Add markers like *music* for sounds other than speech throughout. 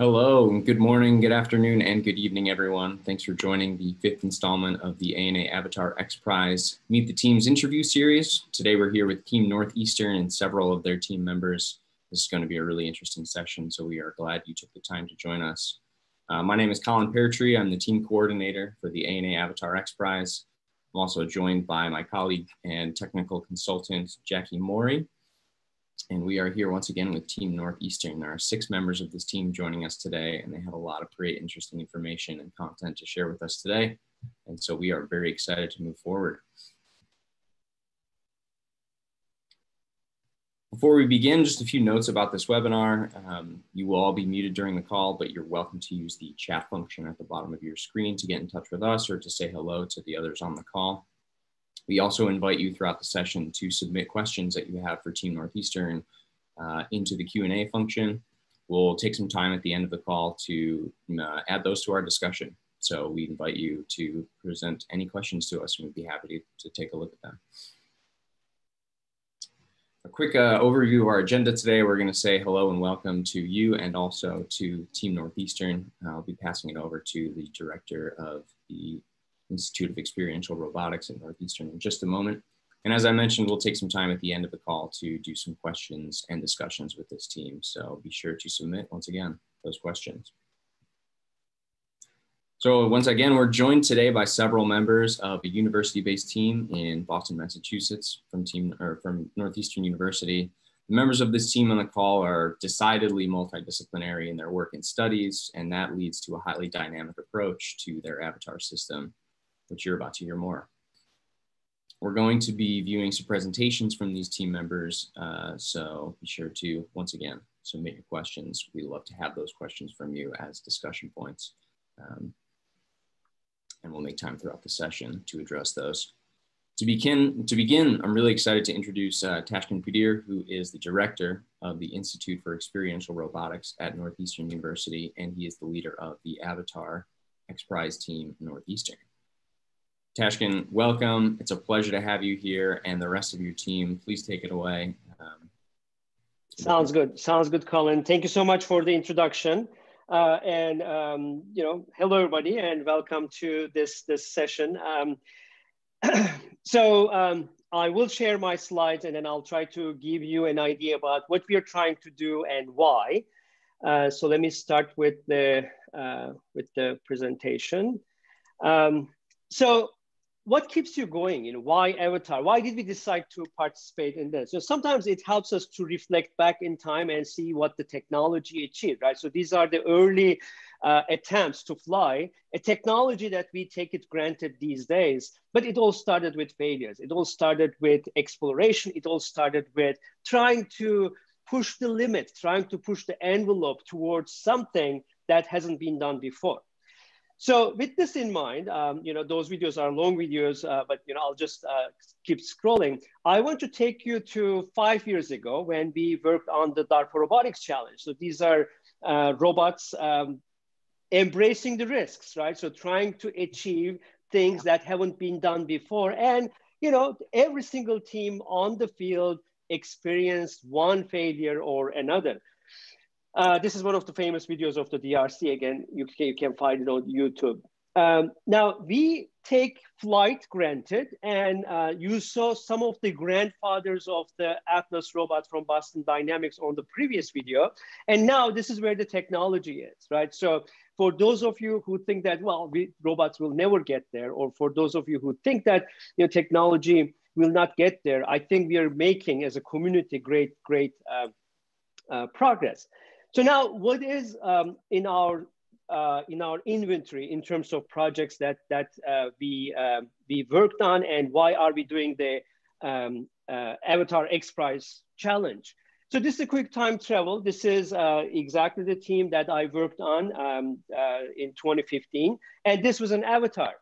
Hello, good morning, good afternoon, and good evening, everyone. Thanks for joining the fifth installment of the ANA Avatar X Prize Meet the Teams interview series. Today we're here with Team Northeastern and several of their team members. This is going to be a really interesting session, so we are glad you took the time to join us. Uh, my name is Colin Peartree. I'm the team coordinator for the ANA Avatar X Prize. I'm also joined by my colleague and technical consultant, Jackie Morey. And we are here once again with Team Northeastern. There are six members of this team joining us today, and they have a lot of great, interesting information and content to share with us today. And so we are very excited to move forward. Before we begin, just a few notes about this webinar. Um, you will all be muted during the call, but you're welcome to use the chat function at the bottom of your screen to get in touch with us or to say hello to the others on the call. We also invite you throughout the session to submit questions that you have for Team Northeastern uh, into the Q&A function. We'll take some time at the end of the call to uh, add those to our discussion. So we invite you to present any questions to us and we'd be happy to, to take a look at them. A quick uh, overview of our agenda today. We're going to say hello and welcome to you and also to Team Northeastern. I'll be passing it over to the director of the Institute of Experiential Robotics at Northeastern in just a moment. And as I mentioned, we'll take some time at the end of the call to do some questions and discussions with this team. So be sure to submit once again those questions. So once again, we're joined today by several members of a university-based team in Boston, Massachusetts from team or from Northeastern University. The members of this team on the call are decidedly multidisciplinary in their work and studies, and that leads to a highly dynamic approach to their avatar system which you're about to hear more. We're going to be viewing some presentations from these team members, uh, so be sure to, once again, submit your questions. We love to have those questions from you as discussion points. Um, and we'll make time throughout the session to address those. To begin, to begin I'm really excited to introduce uh, Tashkin Padir, who is the director of the Institute for Experiential Robotics at Northeastern University, and he is the leader of the Avatar X Prize team Northeastern. Tashkin, welcome. It's a pleasure to have you here and the rest of your team. Please take it away. Um, Sounds good. Sounds good, Colin. Thank you so much for the introduction. Uh, and um, you know, hello everybody, and welcome to this this session. Um, *clears throat* so um, I will share my slides, and then I'll try to give you an idea about what we are trying to do and why. Uh, so let me start with the uh, with the presentation. Um, so what keeps you going? You know, why Avatar? Why did we decide to participate in this? So sometimes it helps us to reflect back in time and see what the technology achieved, right? So these are the early uh, attempts to fly, a technology that we take it granted these days, but it all started with failures. It all started with exploration. It all started with trying to push the limit, trying to push the envelope towards something that hasn't been done before. So with this in mind, um, you know, those videos are long videos, uh, but, you know, I'll just uh, keep scrolling. I want to take you to five years ago when we worked on the DARPA Robotics Challenge. So these are uh, robots um, embracing the risks, right? So trying to achieve things that haven't been done before. And, you know, every single team on the field experienced one failure or another. Uh, this is one of the famous videos of the DRC. Again, you can, you can find it on YouTube. Um, now, we take flight granted, and uh, you saw some of the grandfathers of the Atlas robot from Boston Dynamics on the previous video. And now this is where the technology is, right? So for those of you who think that, well, we, robots will never get there, or for those of you who think that you know, technology will not get there, I think we are making as a community great, great uh, uh, progress. So now what is um, in our uh, in our inventory in terms of projects that that uh, we uh, we worked on and why are we doing the um, uh, Avatar X Prize challenge? So this is a quick time travel. This is uh, exactly the team that I worked on um, uh, in 2015, and this was an avatar.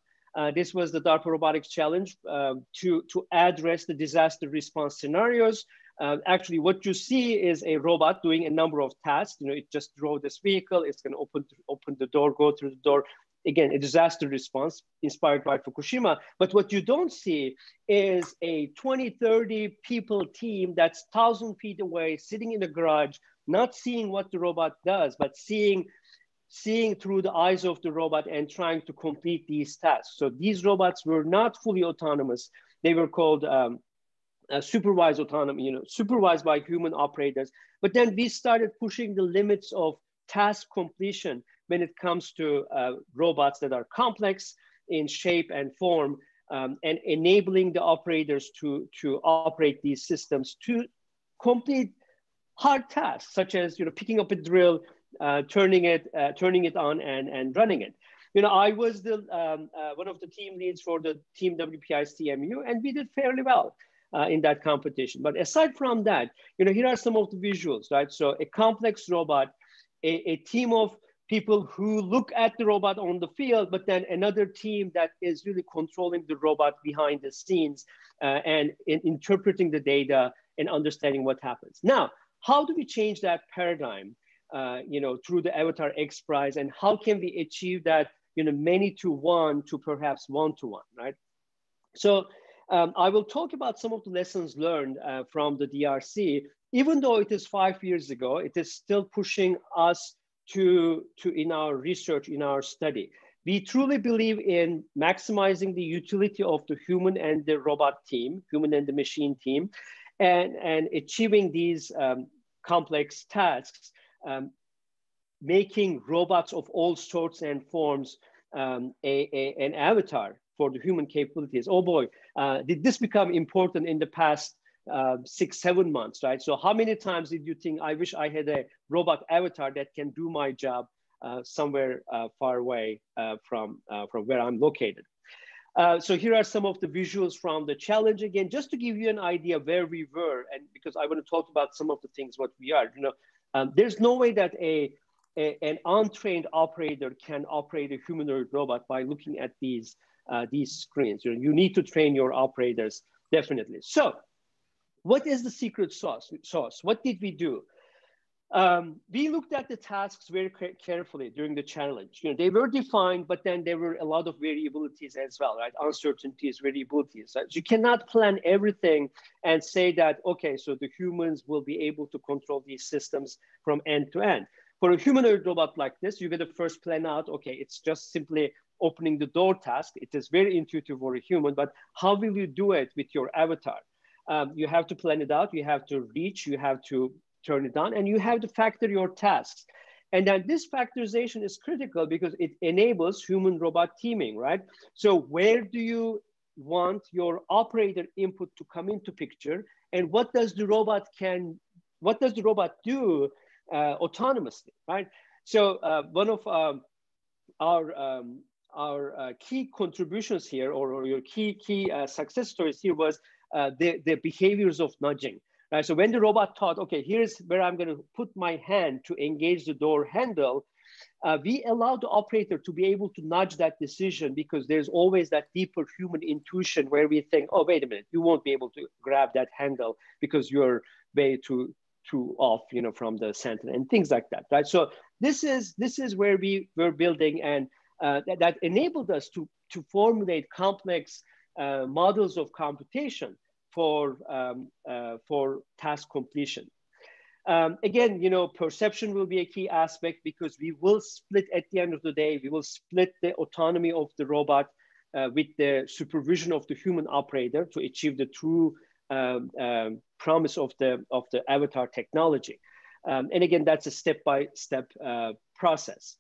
this was the DARPA Robotics Challenge um, to, to address the disaster response scenarios uh, actually, what you see is a robot doing a number of tasks. You know, it just drove this vehicle. It's going to open open the door, go through the door. Again, a disaster response inspired by Fukushima. But what you don't see is a 20, 30 people team that's 1,000 feet away, sitting in a garage, not seeing what the robot does, but seeing seeing through the eyes of the robot and trying to complete these tasks. So these robots were not fully autonomous. They were called um, uh, supervised autonomy, you know, supervised by human operators. But then we started pushing the limits of task completion when it comes to uh, robots that are complex in shape and form um, and enabling the operators to, to operate these systems to complete hard tasks, such as you know, picking up a drill, uh, turning it, uh, turning it on, and and running it. You know, I was the um, uh, one of the team leads for the team WPI-CMU, and we did fairly well uh, in that competition. But aside from that, you know, here are some of the visuals, right? So a complex robot, a, a team of people who look at the robot on the field, but then another team that is really controlling the robot behind the scenes uh, and in interpreting the data and understanding what happens. Now, how do we change that paradigm, uh, you know, through the Avatar X Prize, and how can we achieve that, you know, many to one to perhaps one to one, right? So um, I will talk about some of the lessons learned uh, from the DRC. Even though it is five years ago, it is still pushing us to, to in our research, in our study. We truly believe in maximizing the utility of the human and the robot team, human and the machine team, and, and achieving these um, complex tasks, um, making robots of all sorts and forms um, a, a, an avatar for the human capabilities. Oh boy, uh, did this become important in the past uh, six, seven months, right? So how many times did you think, I wish I had a robot avatar that can do my job uh, somewhere uh, far away uh, from, uh, from where I'm located? So here are some of the visuals from the challenge again, just to give you an idea where we were, and because I want to talk about some of the things what we are. You know, um, there's no way that a, an untrained operator can operate a humanoid robot by looking at these uh, these screens. You, you need to train your operators definitely. So, what is the secret sauce? Sauce. What did we do? Um, we looked at the tasks very carefully during the challenge. You know, they were defined, but then there were a lot of variabilities as well, right? Uncertainties, variabilities. Right? you cannot plan everything and say that, okay, so the humans will be able to control these systems from end to end. For a humanoid robot like this, you get to first plan out, okay, it's just simply opening the door task. It is very intuitive for a human, but how will you do it with your avatar? Um, you have to plan it out. You have to reach, you have to turn it on, and you have to factor your tasks. And then this factorization is critical because it enables human robot teaming, right? So where do you want your operator input to come into picture? And what does the robot can, what does the robot do uh, autonomously, right? So uh, one of um, our um, our uh, key contributions here, or, or your key key uh, success stories here, was uh, the the behaviors of nudging. Right? So when the robot thought, okay, here's where I'm going to put my hand to engage the door handle, uh, we allow the operator to be able to nudge that decision because there's always that deeper human intuition where we think, oh, wait a minute, you won't be able to grab that handle because you're way too too off, you know, from the center and things like that, right? So this is this is where we were building and uh, that, that, enabled us to to formulate complex uh, models of computation for, um, uh, for task completion. Um, again, you know, perception will be a key aspect because we will split at the end of the day, we will split the autonomy of the robot uh, with the supervision of the human operator to achieve the true um, um, promise of the, of the avatar technology. Um, and again, that's a step-by-step -step, uh, process.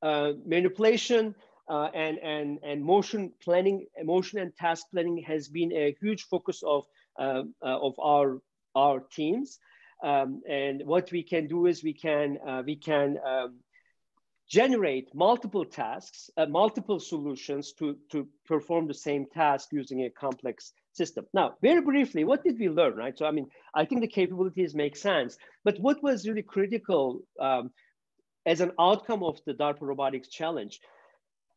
Uh, manipulation uh, and, and, and motion planning, motion and task planning has been a huge focus of, uh, uh, of our, our teams. Um, and what we can do is we can, uh, we can um, generate multiple tasks, uh, multiple solutions to, to perform the same task using a complex system. Now, very briefly, what did we learn, right? So, I mean, I think the capabilities make sense, but what was really critical um, as an outcome of the DARPA Robotics Challenge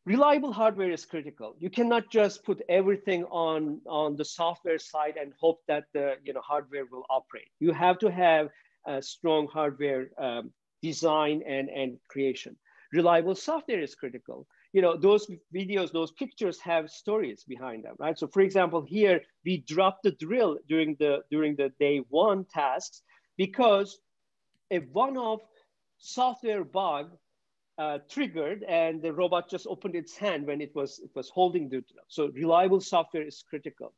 reliable hardware is critical. You cannot just put everything on, on the software side and hope that the you know, hardware will operate. You have to have a strong hardware um, design and, and creation. Reliable software is critical. You know, those videos, those pictures have stories behind them, right? So for example, here we dropped the drill during the, during the day one tasks because a one-off software bug uh, triggered and the robot just opened its hand when it was, it was holding the, so reliable software is critical.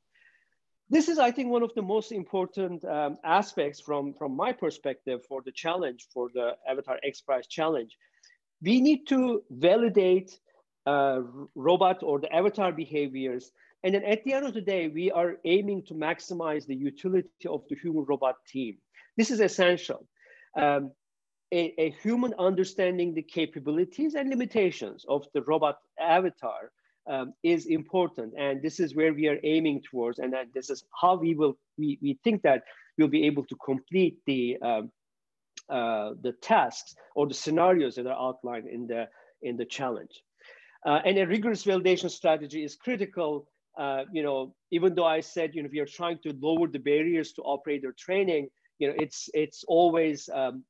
This is, I think, one of the most important um, aspects from, from my perspective for the challenge, for the Avatar X Prize challenge. We need to validate uh, robot or the avatar behaviors. And then at the end of the day, we are aiming to maximize the utility of the human robot team. This is essential. Um, a, a, human understanding the capabilities and limitations of the robot avatar um, is important. And this is where we are aiming towards. And that this is how we will, we, we think that we'll be able to complete the, um, uh, the tasks or the scenarios that are outlined in the, in the challenge. Uh, and a rigorous validation strategy is critical. Uh, you know, even though I said, you know, we are trying to lower the barriers to operator training, you know, it's, it's always um,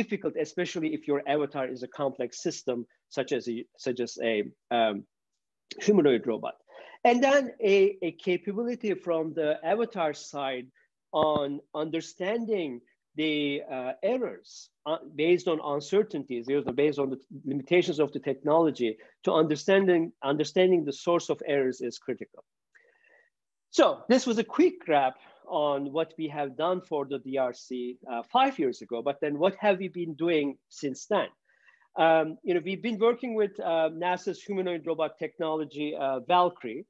difficult, especially if your avatar is a complex system, such as a, such as a um, humanoid robot. And then a, a capability from the avatar side on understanding the uh, errors uh, based on uncertainties, based on the limitations of the technology, to understanding, understanding the source of errors is critical. So this was a quick wrap on what we have done for the DRC uh, five years ago, but then what have we been doing since then? Um, you know, we've been working with uh, NASA's humanoid robot technology, uh, Valkyrie,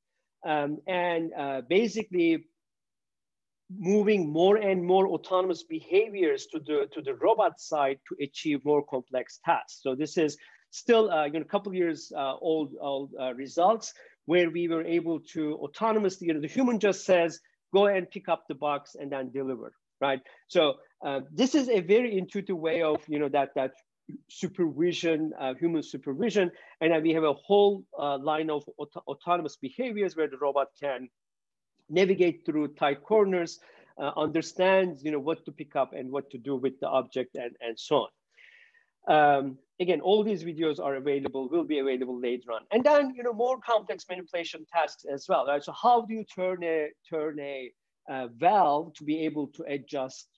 um, and uh, basically moving more and more autonomous behaviors to the to the robot side to achieve more complex tasks. So this is still uh, you know, a couple years uh, old, old results where we were able to autonomously, you know, the human just says, go and pick up the box and then deliver, right? So this is a very intuitive way of, you know, that, that supervision, uh, human supervision, and then we have a whole uh, line of auto autonomous behaviors where the robot can navigate through tight corners, uh, understand you know what to pick up and what to do with the object, and and so on. Um, again, all these videos are available, will be available later on, and then you know more complex manipulation tasks as well. Right. So how do you turn a turn a uh, valve to be able to adjust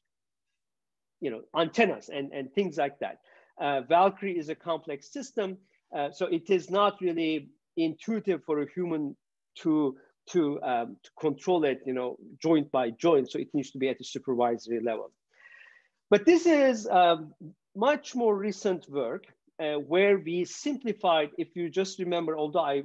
you know antennas and and things like that uh, Valkyrie is a complex system, uh, so it is not really intuitive for a human to to, um, to control it, you know, joint by joint. So it needs to be at a supervisory level. But this is um, much more recent work uh, where we simplified. If you just remember, although I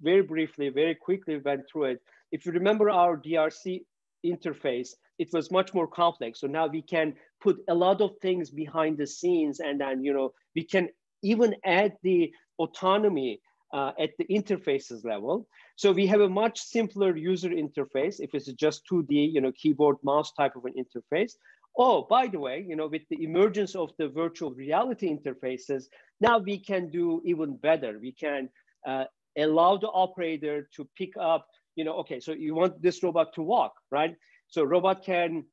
very briefly, very quickly went through it. If you remember our DRC interface, it was much more complex. So now we can put a lot of things behind the scenes and then, you know, we can even add the autonomy uh, at the interfaces level. So we have a much simpler user interface if it's just 2D, you know, keyboard mouse type of an interface. Oh, by the way, you know, with the emergence of the virtual reality interfaces, now we can do even better. We can uh, allow the operator to pick up, you know, okay, so you want this robot to walk, right? So robot can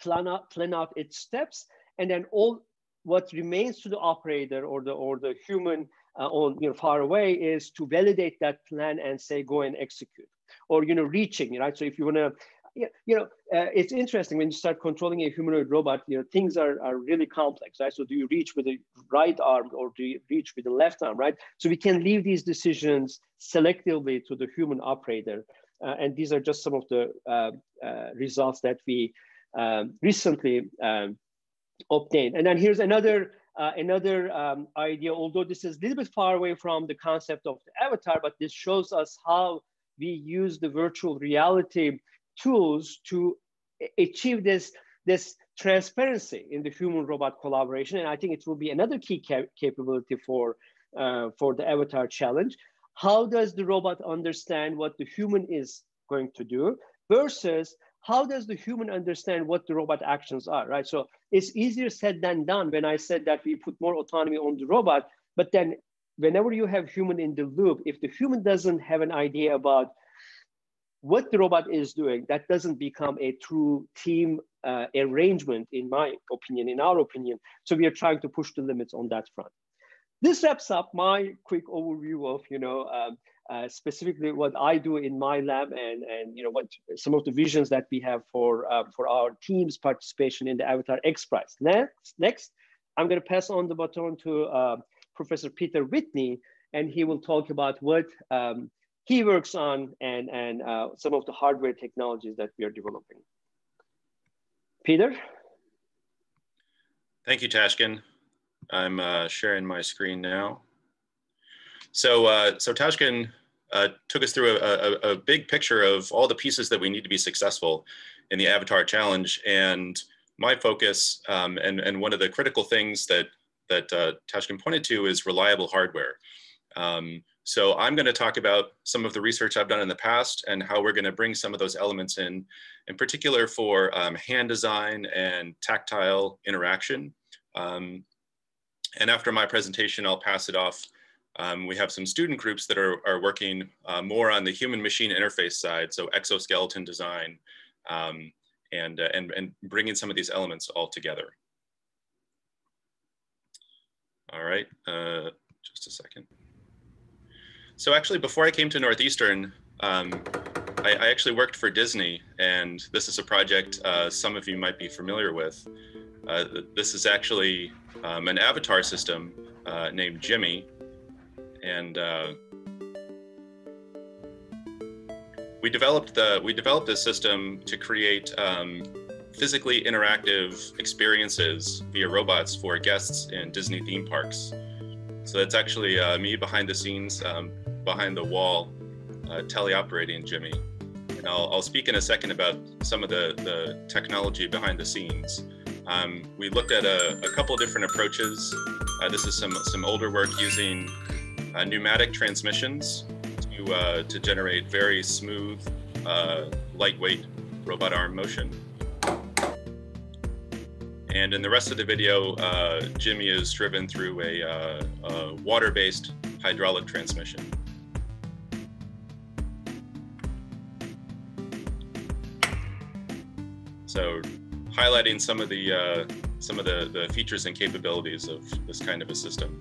plan out, plan out its steps, and then all what remains to the operator or the or the human uh, on you know far away is to validate that plan and say go and execute, or you know reaching right. So if you want to you know, uh, it's interesting when you start controlling a humanoid robot, you know, things are, are really complex, right? So do you reach with the right arm or do you reach with the left arm, right? So we can leave these decisions selectively to the human operator. Uh, and these are just some of the uh, uh, results that we um, recently um, obtained. And then here's another uh, another um, idea, although this is a little bit far away from the concept of the avatar, but this shows us how we use the virtual reality tools to achieve this, this transparency in the human robot collaboration. And I think it will be another key cap capability for, uh, for the avatar challenge how does the robot understand what the human is going to do versus how does the human understand what the robot actions are, right? So it's easier said than done when I said that we put more autonomy on the robot, but then whenever you have human in the loop, if the human doesn't have an idea about what the robot is doing, that doesn't become a true team uh, arrangement, in my opinion, in our opinion. So we are trying to push the limits on that front this wraps up my quick overview of, you know, um, uh, specifically what I do in my lab and, and you know, what some of the visions that we have for, uh, for our team's participation in the Avatar X Prize. Next, next I'm going to pass on the baton to uh, Professor Peter Whitney, and he will talk about what um, he works on and, and uh, some of the hardware technologies that we are developing. Peter? Thank you, Tashkin. I'm uh, sharing my screen now. So, uh, so Tashkin uh, took us through a, a, a, big picture of all the pieces that we need to be successful in the Avatar Challenge. And my focus um, and, and one of the critical things that, that uh, Tashkin pointed to is reliable hardware. Um, so I'm going to talk about some of the research I've done in the past and how we're going to bring some of those elements in, in particular for um, hand design and tactile interaction. Um, and after my presentation, I'll pass it off. Um, we have some student groups that are, are working uh, more on the human machine interface side, so exoskeleton design, um, and, uh, and, and bringing some of these elements all together. All right, uh, just a second. So actually, before I came to Northeastern, um, I, I, actually worked for Disney, and this is a project uh, some of you might be familiar with. Uh, this is actually um, an avatar system uh, named Jimmy, and uh, we developed the we developed this system to create um, physically interactive experiences via robots for guests in Disney theme parks. So that's actually uh, me behind the scenes, um, behind the wall, uh, teleoperating Jimmy. And I'll, I'll, speak in a second about some of the, the technology behind the scenes. Um, we looked at a, a couple different approaches. Uh, this is some, some older work using uh, pneumatic transmissions to, uh, to generate very smooth, uh, lightweight robot arm motion. And in the rest of the video, uh, Jimmy is driven through a, uh, a water-based hydraulic transmission. So highlighting some of the uh, some of the, the features and capabilities of this kind of a system.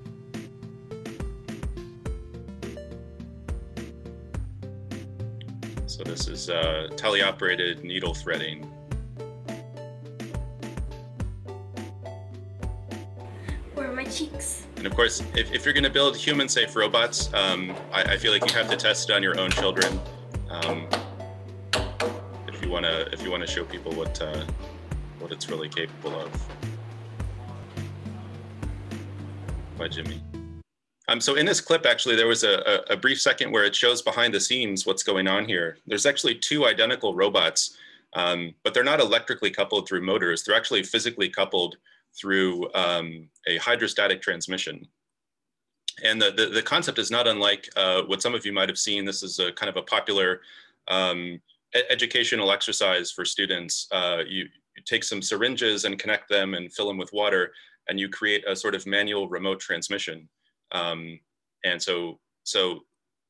So this is uh, teleoperated needle threading Where are my cheeks. And of course, if, if you're going to build human-safe robots, um, I, I, feel like you have to test it on your own children. Um, want to, if you want to show people what uh, what it's really capable of. By Jimmy. Um, so in this clip, actually, there was a, a, brief second where it shows behind the scenes what's going on here. There's actually two identical robots, um, but they're not electrically coupled through motors. They're actually physically coupled through um, a hydrostatic transmission. And the, the, the, concept is not unlike uh, what some of you might have seen. This is a kind of a popular um, educational exercise for students. Uh, you, you, take some syringes and connect them and fill them with water, and you create a sort of manual remote transmission. Um, and so, so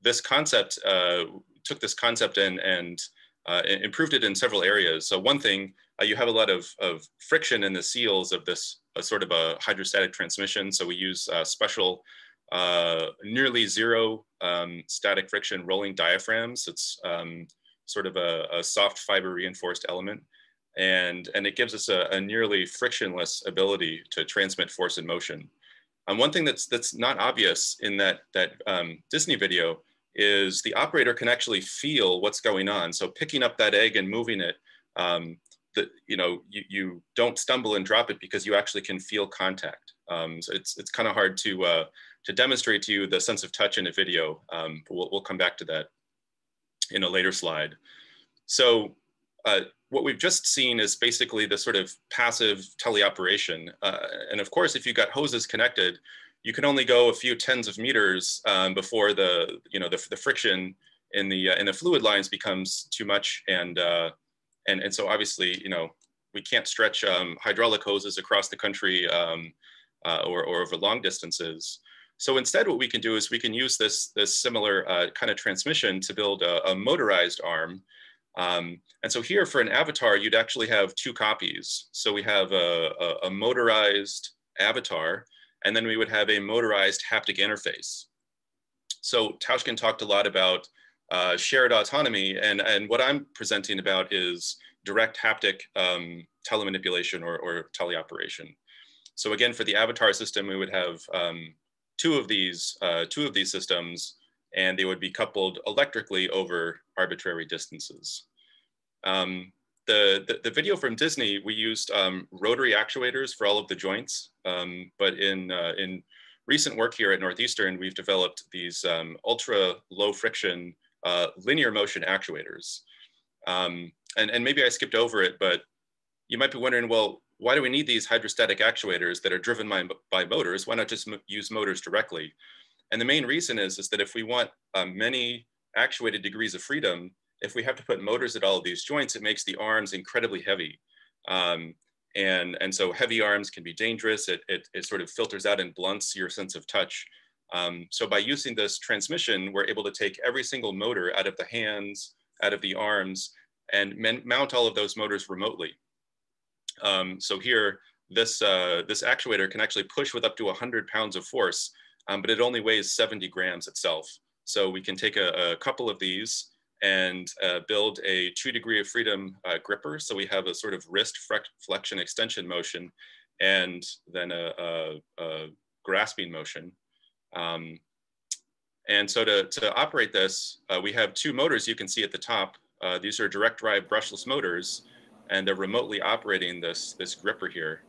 this concept uh, took this concept and, and uh, improved it in several areas. So one thing, uh, you have a lot of, of friction in the seals of this sort of a hydrostatic transmission. So we use uh, special uh, nearly zero um, static friction rolling diaphragms. It's um, sort of a, a, soft fiber reinforced element. And, and it gives us a, a nearly frictionless ability to transmit force and motion. And one thing that's, that's not obvious in that, that um, Disney video is the operator can actually feel what's going on. So picking up that egg and moving it, um, the, you know, you, you don't stumble and drop it because you actually can feel contact. Um, so it's, it's kind of hard to, uh, to demonstrate to you the sense of touch in a video. Um, but we'll, we'll come back to that in a later slide. So uh, what we've just seen is basically the sort of passive teleoperation. Uh, and of course, if you've got hoses connected, you can only go a few tens of meters um, before the you know the, the friction in the uh, in the fluid lines becomes too much and uh, and and so obviously you know we can't stretch um, hydraulic hoses across the country um, uh, or, or over long distances. So instead, what we can do is we can use this, this similar uh, kind of transmission to build a, a motorized arm. Um, and so here for an avatar, you'd actually have two copies. So we have a, a, a motorized avatar and then we would have a motorized haptic interface. So Tashkin talked a lot about uh, shared autonomy, and, and what I'm presenting about is direct haptic um, telemanipulation or, or teleoperation. So again, for the avatar system, we would have um, two of these, uh, two of these systems, and they would be coupled electrically over arbitrary distances. Um, the, the, the, video from Disney, we used um, rotary actuators for all of the joints, um, but in, uh, in recent work here at Northeastern, we've developed these um, ultra low friction uh, linear motion actuators. Um, and, and maybe I skipped over it, but you might be wondering, well, why do we need these hydrostatic actuators that are driven by, by motors? Why not just use motors directly? And the main reason is, is that if we want uh, many actuated degrees of freedom, if we have to put motors at all of these joints, it makes the arms incredibly heavy. Um, and, and so heavy arms can be dangerous. It, it, it, sort of filters out and blunts your sense of touch. Um, so by using this transmission, we're able to take every single motor out of the hands, out of the arms, and mount all of those motors remotely. Um, so here, this, uh, this actuator can actually push with up to 100 pounds of force, um, but it only weighs 70 grams itself. So we can take a, a couple of these and uh, build a two degree of freedom uh, gripper. So we have a sort of wrist flexion extension motion and then a, a, a grasping motion. Um, and so to, to operate this, uh, we have two motors you can see at the top. Uh, these are direct drive brushless motors and they're remotely operating this, this gripper here.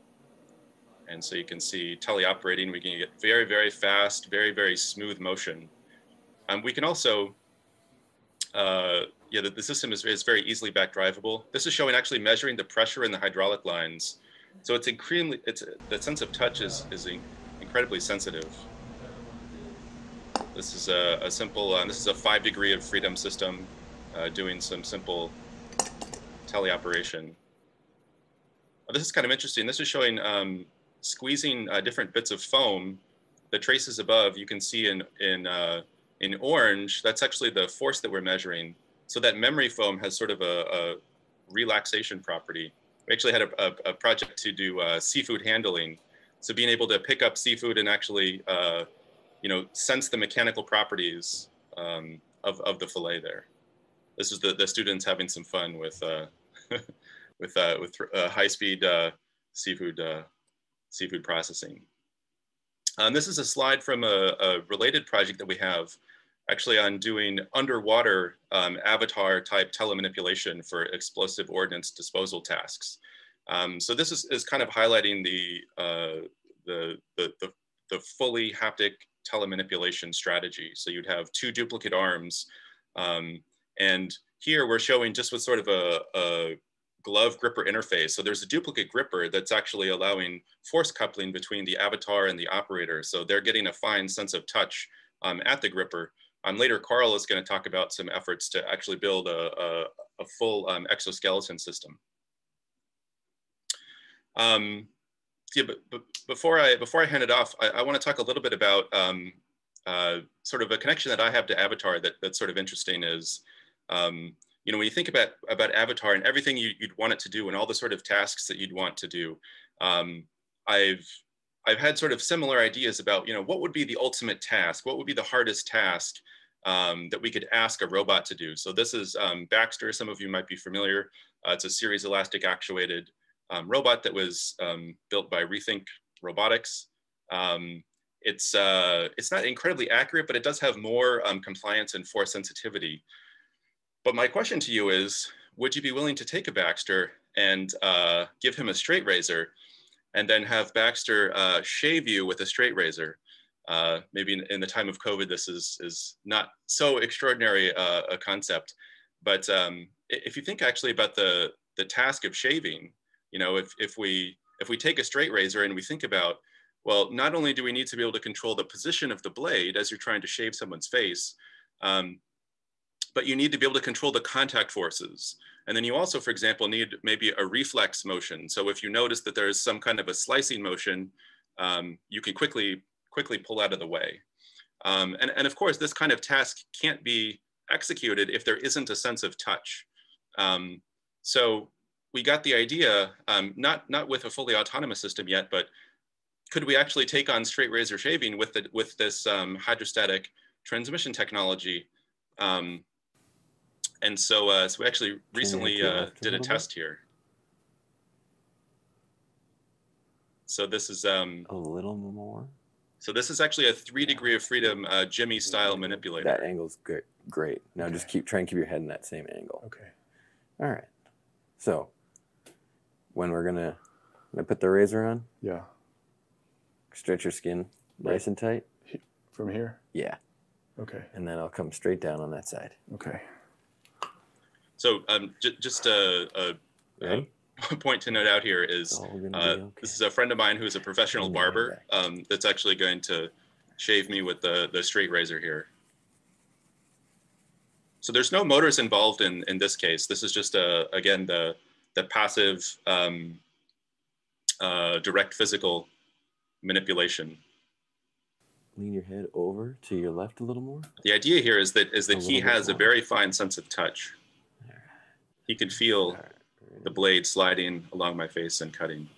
And so you can see teleoperating, we can get very, very fast, very, very smooth motion. Um, we can also, uh, yeah, the, the, system is, is very easily back drivable. This is showing actually measuring the pressure in the hydraulic lines. So it's incredibly, it's, the sense of touch is, is incredibly sensitive. This is a, a simple, uh, this is a five degree of freedom system uh, doing some simple teleoperation. This is kind of interesting. This is showing um, squeezing uh, different bits of foam. The traces above you can see in, in, uh, in orange, that's actually the force that we're measuring. So that memory foam has sort of a, a relaxation property. We actually had a, a, a project to do uh, seafood handling. So being able to pick up seafood and actually, uh, you know, sense the mechanical properties um, of, of the fillet there. This is the, the students having some fun with, uh, *laughs* with, uh, with uh, high speed uh, seafood, uh, seafood processing. Um, this is a slide from a, a, related project that we have actually on doing underwater um, avatar type telemanipulation for explosive ordnance disposal tasks. Um, so this is, is kind of highlighting the, uh, the, the, the, the, fully haptic telemanipulation strategy. So you'd have two duplicate arms um, and here we're showing just with sort of a, a glove gripper interface. So there's a duplicate gripper that's actually allowing force coupling between the avatar and the operator. So they're getting a fine sense of touch um, at the gripper. Um, later, Carl is going to talk about some efforts to actually build a, a, a full um, exoskeleton system. Um, yeah, but, but, before I before I hand it off, I, I want to talk a little bit about um, uh, sort of a connection that I have to Avatar that, that's sort of interesting is um, you know, when you think about, about Avatar and everything you, would want it to do and all the sort of tasks that you'd want to do, um, I've, I've had sort of similar ideas about, you know, what would be the ultimate task? What would be the hardest task um, that we could ask a robot to do? So this is um, Baxter, some of you might be familiar. Uh, it's a series elastic actuated um, robot that was um, built by Rethink Robotics. Um, it's, uh, it's not incredibly accurate, but it does have more compliance and force sensitivity. But my question to you is, would you be willing to take a Baxter and uh, give him a straight razor and then have Baxter uh, shave you with a straight razor? Uh, maybe in, in, the time of COVID, this is, is not so extraordinary uh, a concept. But um, if you think actually about the, the task of shaving, you know, if, if, we, if we take a straight razor and we think about, well, not only do we need to be able to control the position of the blade as you're trying to shave someone's face, um, but you need to be able to control the contact forces. And then you also, for example, need maybe a reflex motion. So if you notice that there's some kind of a slicing motion, um, you can quickly, quickly pull out of the way. Um, and, and of course, this kind of task can't be executed if there isn't a sense of touch. Um, so we got the idea, um, not, not with a fully autonomous system yet, but could we actually take on straight razor shaving with, the, with this um, hydrostatic transmission technology um, and so, uh, so we actually recently uh, did a test here. So this is um, a little more. So this is actually a three degree of freedom uh, Jimmy style manipulator. That angle's great. Great. Now okay. just keep try and keep your head in that same angle. Okay. All right. So when we're gonna, gonna put the razor on. Yeah. Stretch your skin nice and tight. From here. Yeah. Okay. And then I'll come straight down on that side. Okay. So um, j- just a, a, a, *laughs* point to note out here is uh, okay. this is a friend of mine who's a professional barber um, that's actually going to shave me with the, the straight razor here. So there's no motors involved in, in this case. This is just, a, again, the, the passive um, uh, direct physical manipulation. Lean your head over to your left a little more. The idea here is that is that he has more. a very fine sense of touch. He can feel the blade sliding along my face and cutting.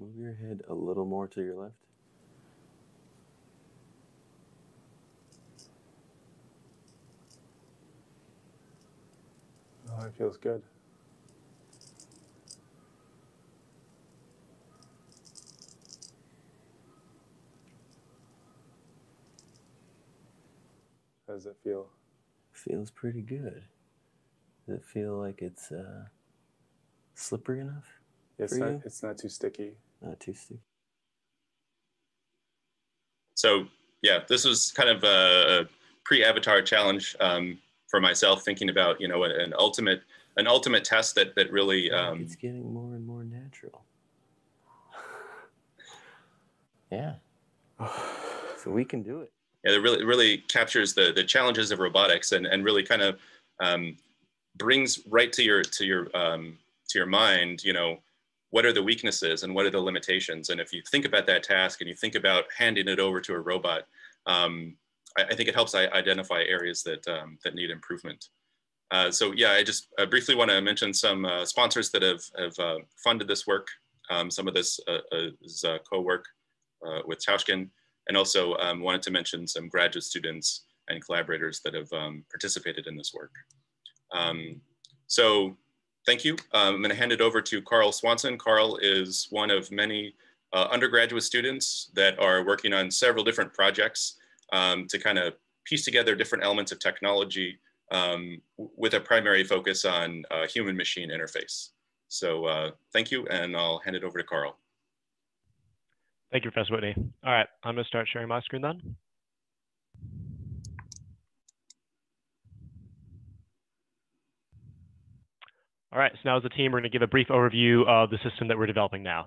Move your head a little more to your left. Oh, it feels good. How does it feel? Feels pretty good. Does it feel like it's uh, slippery enough? It's not. You? It's not too sticky. Not too sticky. So yeah, this was kind of a pre-avatar challenge um, for myself, thinking about you know an ultimate an ultimate test that that really. Um, it's getting more and more natural. *laughs* yeah. *sighs* so we can do it it really really captures the the challenges of robotics and and really kind of um, brings right to your to your um, to your mind you know what are the weaknesses and what are the limitations? And if you think about that task and you think about handing it over to a robot um, I, I, think it helps identify areas that um, that need improvement. Uh, so yeah i just uh, briefly want to mention some uh, sponsors that have have uh, funded this work. Um, some of this uh, uh, is co-work with Tashkin and also um, wanted to mention some graduate students and collaborators that have um, participated in this work. Um, so thank you. Um, I'm gonna hand it over to Carl Swanson. Carl is one of many uh, undergraduate students that are working on several different projects um, to kind of piece together different elements of technology um, with a primary focus on uh, human machine interface. So uh, thank you, and I'll hand it over to Carl. Thank you, Professor Whitney. All right, I'm going to start sharing my screen then. All right, so now as a team, we're going to give a brief overview of the system that we're developing now.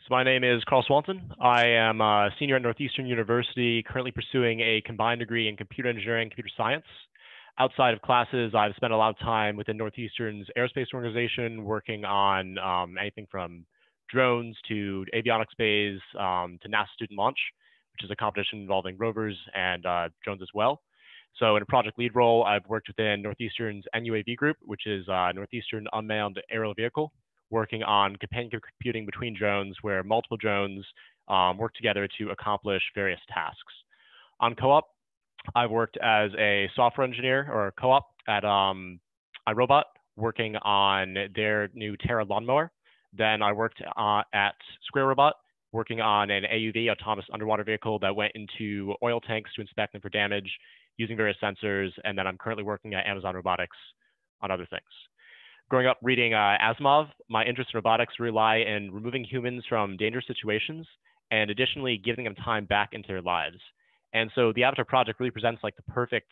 So my name is Carl Swanson. I am a senior at Northeastern University, currently pursuing a combined degree in computer engineering and computer science outside of classes, I've spent a lot of time within Northeastern's aerospace organization working on um, anything from drones to avionics bays um, to NASA student launch, which is a competition involving rovers and uh, drones as well. So in a project lead role, I've worked within Northeastern's NUAV group, which is uh, Northeastern Unmanned Aerial Vehicle, working on companion computing between drones where multiple drones um, work together to accomplish various tasks. On co-op, I've worked as a software engineer or co-op at um, iRobot, working on their new Terra lawnmower. Then I worked uh, at Square Robot, working on an AUV, autonomous underwater vehicle that went into oil tanks to inspect them for damage using various sensors. And then I'm currently working at Amazon Robotics on other things. Growing up reading uh, Asimov, my interest in robotics rely in removing humans from dangerous situations and additionally giving them time back into their lives. And so the Avatar project really presents like the perfect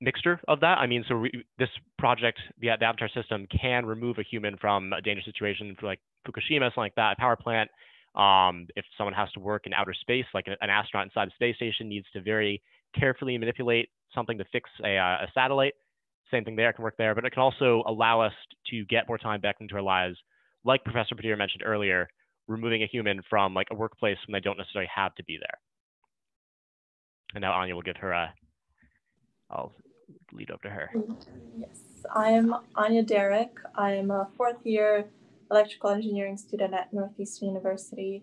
mixture of that. I mean, so this project, the, the, Avatar system can remove a human from a dangerous situation for like Fukushima, something like that, a power plant. Um, if someone has to work in outer space, like an astronaut inside a space station needs to very carefully manipulate something to fix a, a satellite, same thing there can work there, but it can also allow us to get more time back into our lives. Like Professor Padir mentioned earlier, removing a human from like a workplace when they don't necessarily have to be there. And now Anya will give her a, I'll lead over to her. Yes, I'm Anya Derrick. I'm a fourth year electrical engineering student at Northeastern University.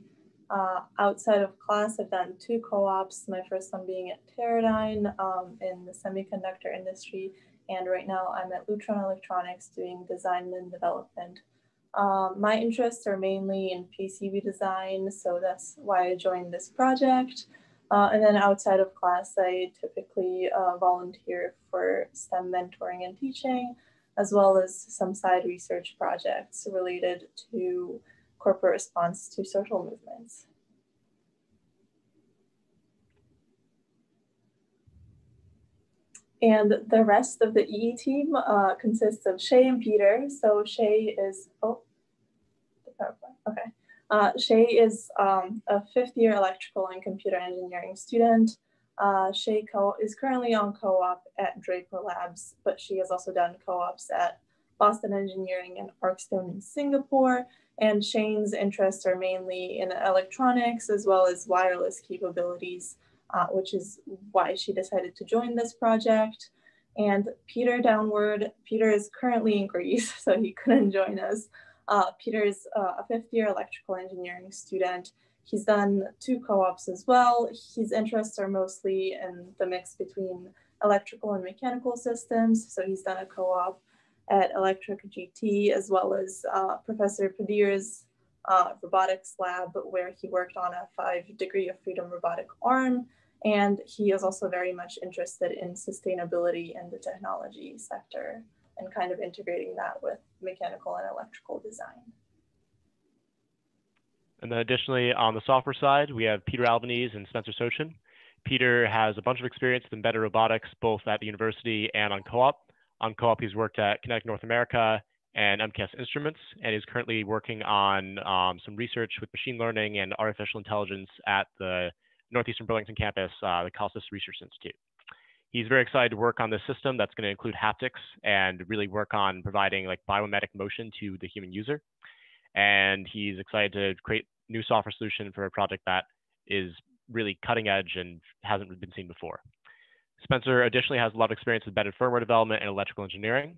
Uh, outside of class, I've done two co-ops, my first one being at Teradyne um, in the semiconductor industry, and right now I'm at Lutron Electronics doing design and development. Um, my interests are mainly in PCB design, so that's why I joined this project. Uh, and then outside of class, I typically uh, volunteer for STEM mentoring and teaching, as well as some side research projects related to corporate response to social movements. And the rest of the EE team uh, consists of Shay and Peter. So Shay is, oh, the PowerPoint, okay. Uh, Shay is um, a fifth year electrical and computer engineering student. Uh, Shay co is currently on co-op at Draper Labs, but she has also done co-ops at Boston Engineering and Arkstone in Singapore. And Shane's interests are mainly in electronics as well as wireless capabilities, uh, which is why she decided to join this project. And Peter Downward, Peter is currently in Greece, *laughs* so he couldn't join us. Uh, Peter is uh, a fifth year electrical engineering student. He's done two co-ops as well. His interests are mostly in the mix between electrical and mechanical systems. So he's done a co-op at Electric GT as well as uh, Professor Padir's uh, robotics lab where he worked on a five degree of freedom robotic arm. And he is also very much interested in sustainability in the technology sector and kind of integrating that with mechanical and electrical design. And then additionally, on the software side, we have Peter Albanese and Spencer Sochin. Peter has a bunch of experience with embedded robotics, both at the university and on co-op. On co-op, he's worked at Kinetic North America and MKS Instruments, and is currently working on um, some research with machine learning and artificial intelligence at the Northeastern Burlington campus, uh, the Kostas Research Institute he's very excited to work on this system that's going to include haptics and really work on providing like biomimetic motion to the human user. And he's excited to create new software solution for a project that is really cutting edge and hasn't been seen before. Spencer additionally has a lot of experience with embedded firmware development and electrical engineering.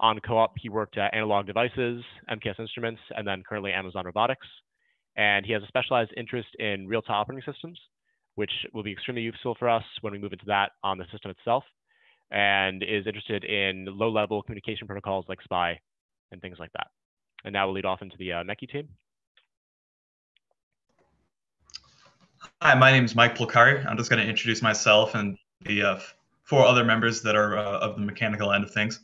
On co-op, he worked at Analog Devices, MKS Instruments, and then currently Amazon Robotics. And he has a specialized interest in real-time operating systems, which will be extremely useful for us when we move into that on the system itself, and is interested in low-level communication protocols like SPI and things like that. And now we'll lead off into the uh, Meki team. Hi, my name is Mike Plukari. I'm just going to introduce myself and the uh, four other members that are uh, of the mechanical end of things.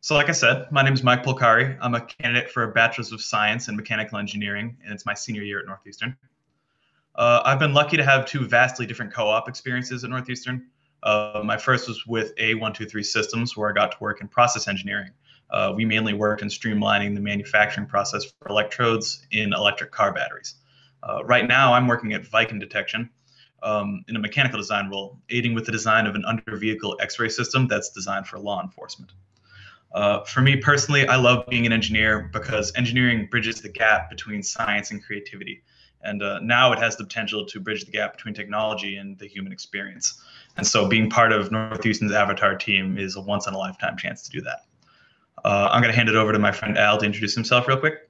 So like I said, my name is Mike Polkari. I'm a candidate for a Bachelor's of Science in Mechanical Engineering, and it's my senior year at Northeastern. Uh, I've been lucky to have two vastly different co-op experiences at Northeastern. Uh, my first was with A123 Systems, where I got to work in process engineering. Uh, we mainly worked in streamlining the manufacturing process for electrodes in electric car batteries. Uh, right now, I'm working at Viken Detection um, in a mechanical design role, aiding with the design of an under-vehicle X-ray system that's designed for law enforcement. Uh, for me personally, I love being an engineer because engineering bridges the gap between science and creativity. And uh, now it has the potential to bridge the gap between technology and the human experience. And so being part of Northeastern's Avatar team is a once in a lifetime chance to do that. Uh, I'm going to hand it over to my friend Al to introduce himself real quick.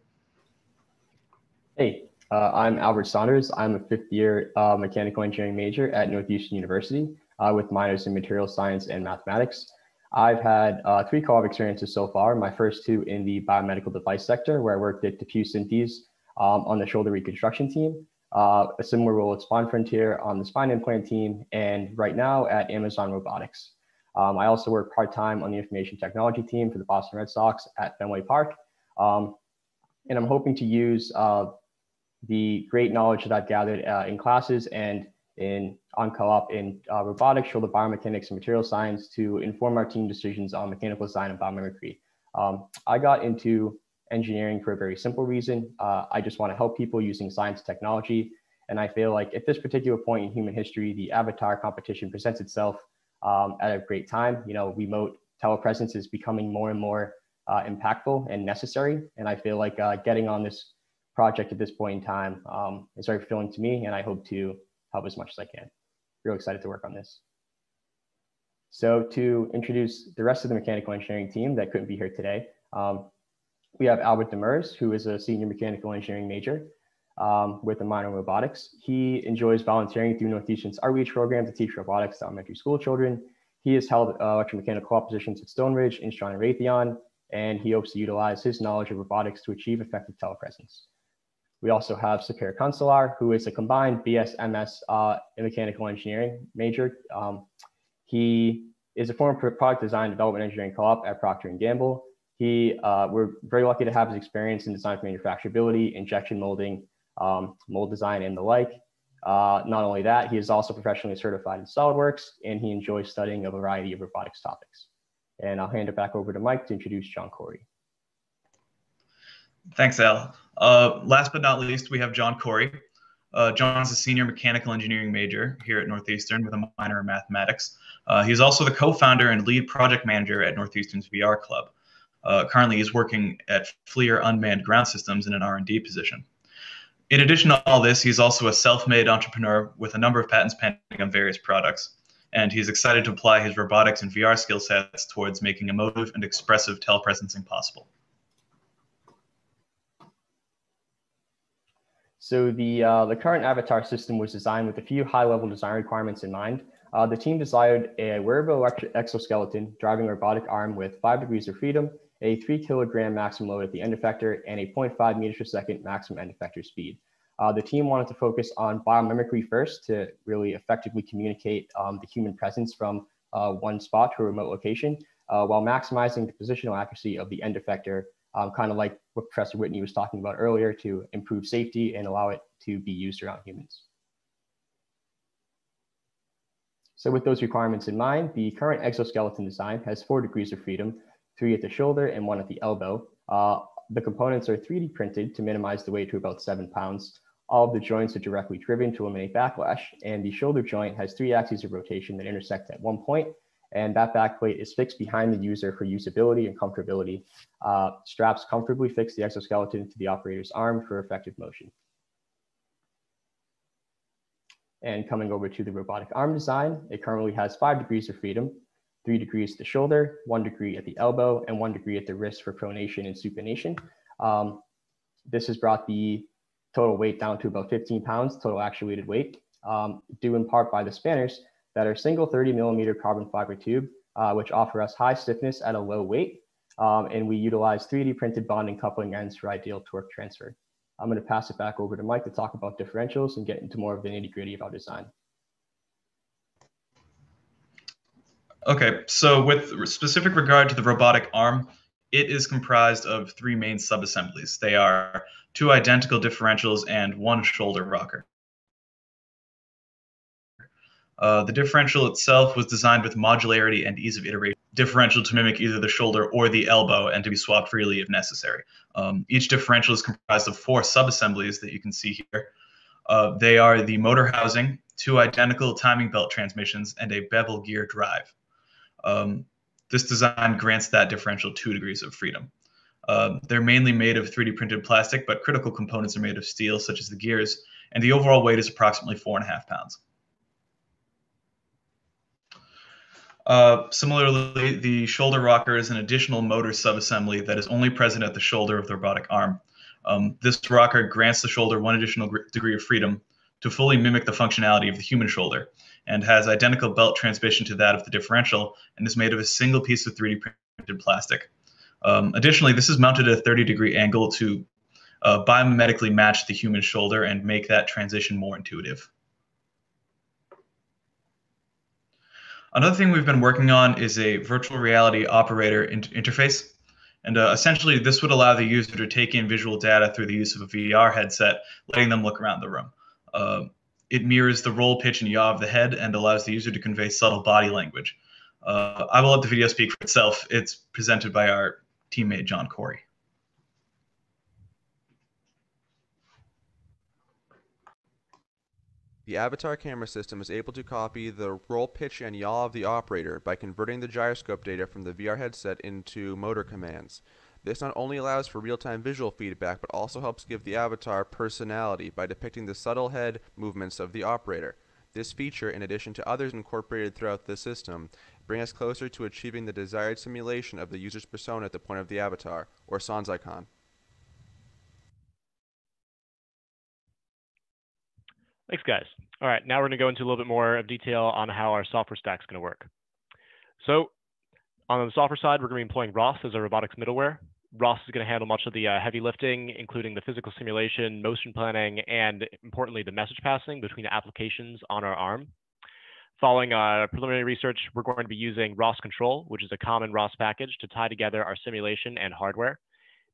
Hey, uh, I'm Albert Saunders. I'm a fifth year uh, mechanical engineering major at Northeastern University uh, with minors in material science and mathematics. I've had uh, three co-op experiences so far. My first two in the biomedical device sector, where I worked at DePuy Synthes um, on the shoulder reconstruction team, uh, a similar role at Spine Frontier on the spine implant team, and right now at Amazon Robotics. Um, I also work part-time on the information technology team for the Boston Red Sox at Fenway Park. Um, and I'm hoping to use uh, the great knowledge that I've gathered uh, in classes and in on co-op in uh, robotics, shoulder biomechanics, and material science to inform our team decisions on mechanical design and biomimicry. Um, I got into engineering for a very simple reason. Uh, I just want to help people using science and technology. And I feel like at this particular point in human history, the avatar competition presents itself um, at a great time. You know, remote telepresence is becoming more and more uh, impactful and necessary. And I feel like uh, getting on this project at this point in time um, is very fulfilling to me. And I hope to help as much as I can. Real excited to work on this. So to introduce the rest of the mechanical engineering team that couldn't be here today, um, we have Albert Demers, who is a senior mechanical engineering major um, with a minor in robotics. He enjoys volunteering through Northeastern's outreach program to teach robotics to elementary school children. he has held uh, electromechanical co-op positions at Stone Ridge, Instron, and Raytheon, and he hopes to utilize his knowledge of robotics to achieve effective telepresence. We also have Sapir Kansalar, who is a combined BS, MS, uh, in mechanical engineering major. Um, he is a former product design development engineering co-op at Procter & Gamble. He, uh, we're very lucky to have his experience in design for manufacturability, injection molding, um, mold design, and the like. Uh, not only that, he is also professionally certified in SolidWorks, and he enjoys studying a variety of robotics topics. And I'll hand it back over to Mike to introduce John Corey. Thanks, Al. Uh, last but not least, we have John Corey. Uh, John's a senior mechanical engineering major here at Northeastern with a minor in mathematics. Uh, he's also the co-founder and lead project manager at Northeastern's VR Club. Uh, currently, he's working at FLIR Unmanned Ground Systems in an R&D position. In addition to all this, he's also a self-made entrepreneur with a number of patents pending on various products. And he's excited to apply his robotics and VR skill sets towards making emotive and expressive telepresencing possible. So the, uh, the current avatar system was designed with a few high-level design requirements in mind. Uh, the team desired a wearable exoskeleton driving a robotic arm with five degrees of freedom, a three kilogram maximum load at the end effector, and a 0.5 meters per second maximum end effector speed. Uh, the team wanted to focus on biomimicry first to really effectively communicate um, the human presence from uh, one spot to a remote location, uh, while maximizing the positional accuracy of the end effector, um, kind of like what Professor Whitney was talking about earlier to improve safety and allow it to be used around humans. So with those requirements in mind, the current exoskeleton design has four degrees of freedom, three at the shoulder and one at the elbow. Uh, the components are 3D printed to minimize the weight to about seven pounds. All of the joints are directly driven to eliminate backlash, and the shoulder joint has three axes of rotation that intersect at one point, and that backplate is fixed behind the user for usability and comfortability. Uh, straps comfortably fix the exoskeleton to the operator's arm for effective motion. And coming over to the robotic arm design, it currently has five degrees of freedom, three degrees at the shoulder, one degree at the elbow, and one degree at the wrist for pronation and supination. Um, this has brought the total weight down to about 15 pounds, total actuated weight, um, due in part by the spanners that are single 30 millimeter carbon fiber tube, uh, which offer us high stiffness at a low weight. Um, and we utilize 3D printed bonding coupling ends for ideal torque transfer. I'm going to pass it back over to Mike to talk about differentials and get into more of the nitty gritty of our design. Okay, so with specific regard to the robotic arm, it is comprised of three main subassemblies. They are two identical differentials and one shoulder rocker. Uh, the differential itself was designed with modularity and ease of iteration. Differential to mimic either the shoulder or the elbow and to be swapped freely if necessary. Um, each differential is comprised of four subassemblies that you can see here. Uh, they are the motor housing, two identical timing belt transmissions, and a bevel gear drive. Um, this design grants that differential two degrees of freedom. Uh, they're mainly made of 3D printed plastic, but critical components are made of steel, such as the gears, and the overall weight is approximately four and a half pounds. Uh, similarly, the shoulder rocker is an additional motor subassembly that is only present at the shoulder of the robotic arm. Um, this rocker grants the shoulder one additional degree of freedom to fully mimic the functionality of the human shoulder and has identical belt transmission to that of the differential and is made of a single piece of 3D printed plastic. Um, additionally, this is mounted at a 30 degree angle to uh, biomimetically match the human shoulder and make that transition more intuitive. Another thing we've been working on is a virtual reality operator in interface. And uh, essentially, this would allow the user to take in visual data through the use of a VR headset, letting them look around the room. Uh, it mirrors the roll, pitch, and yaw of the head and allows the user to convey subtle body language. Uh, I will let the video speak for itself. It's presented by our teammate, John Corey. The Avatar camera system is able to copy the roll, pitch, and yaw of the operator by converting the gyroscope data from the VR headset into motor commands. This not only allows for real-time visual feedback, but also helps give the avatar personality by depicting the subtle head movements of the operator. This feature, in addition to others incorporated throughout the system, bring us closer to achieving the desired simulation of the user's persona at the point of the avatar, or sans icon. Thanks, guys. All right, now we're going to go into a little bit more of detail on how our software stack is going to work. So on the software side, we're going to be employing ROS as a robotics middleware. ROS is going to handle much of the uh, heavy lifting, including the physical simulation, motion planning, and importantly, the message passing between applications on our arm. Following uh, preliminary research, we're going to be using ROS Control, which is a common ROS package to tie together our simulation and hardware.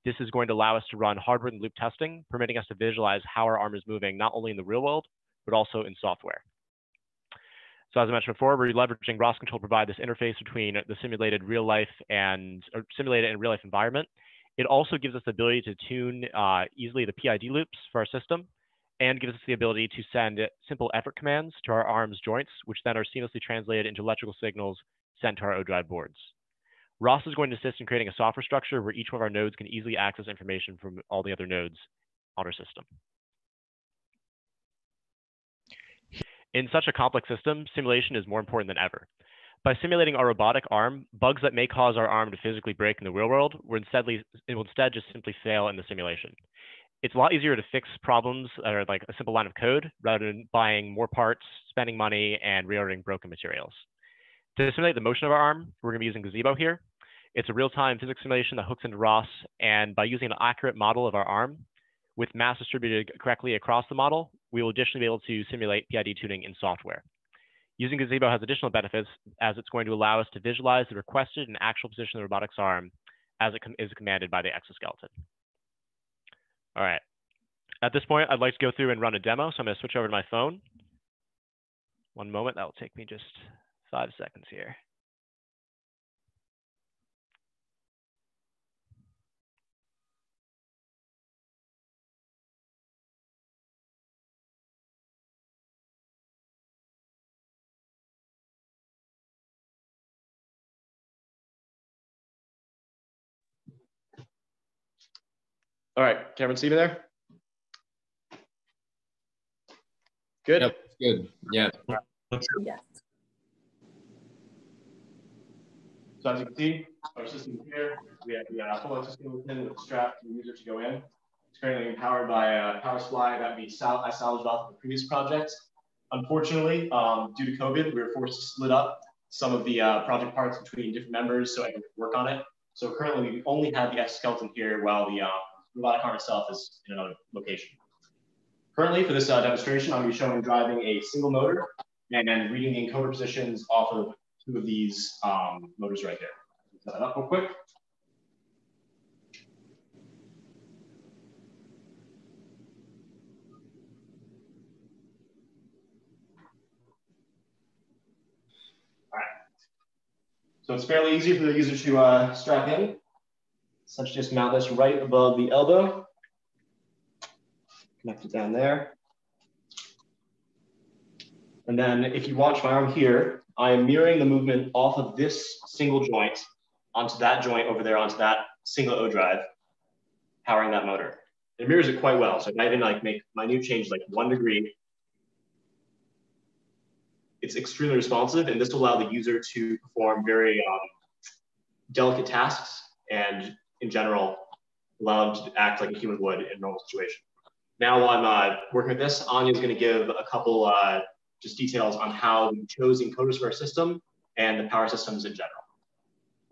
This is going to allow us to run hardware and loop testing, permitting us to visualize how our arm is moving, not only in the real world, but also in software. So as I mentioned before, we're leveraging ROS Control to provide this interface between the simulated real life and simulated and real life environment. It also gives us the ability to tune uh, easily the PID loops for our system and gives us the ability to send simple effort commands to our arms joints, which then are seamlessly translated into electrical signals sent to our ODrive boards. ROS is going to assist in creating a software structure where each one of our nodes can easily access information from all the other nodes on our system. In such a complex system, simulation is more important than ever. By simulating our robotic arm, bugs that may cause our arm to physically break in the real world will instead, will instead just simply fail in the simulation. It's a lot easier to fix problems that are like a simple line of code rather than buying more parts, spending money, and reordering broken materials. To simulate the motion of our arm, we're going to be using Gazebo here. It's a real-time physics simulation that hooks into ROS, and by using an accurate model of our arm, with mass distributed correctly across the model, we will additionally be able to simulate PID tuning in software. Using Gazebo has additional benefits as it's going to allow us to visualize the requested and actual position of the robotics arm as it is commanded by the exoskeleton. All right. At this point, I'd like to go through and run a demo. So I'm going to switch over to my phone. One moment. That will take me just five seconds here. All right, Cameron, see me there? Good? Yep, good. Yeah. Yes. So as you can see, our system here, we have the uh, full system within with the strap for the user to go in. It's currently powered by a power supply that we sal I salvaged off of the previous project. Unfortunately, um, due to COVID, we were forced to split up some of the uh, project parts between different members so I can work on it. So currently we only have the exoskeleton here while the um, robotic itself is in another location. Currently, for this uh, demonstration, I'm going to be showing driving a single motor and reading the encoder positions off of two of these um, motors right there. Set that up real quick. All right. So it's fairly easy for the user to uh, strap in. Essentially just mount this right above the elbow. Connect it down there. And then if you watch my arm here, I am mirroring the movement off of this single joint onto that joint over there, onto that single ODrive, powering that motor. It mirrors it quite well. So if I even like make my new change like one degree, it's extremely responsive and this will allow the user to perform very um, delicate tasks and in general, them to act like a human would in a normal situation. Now, I'm uh, working with this, Anya is going to give a couple uh, just details on how we chose encoders for our system and the power systems in general.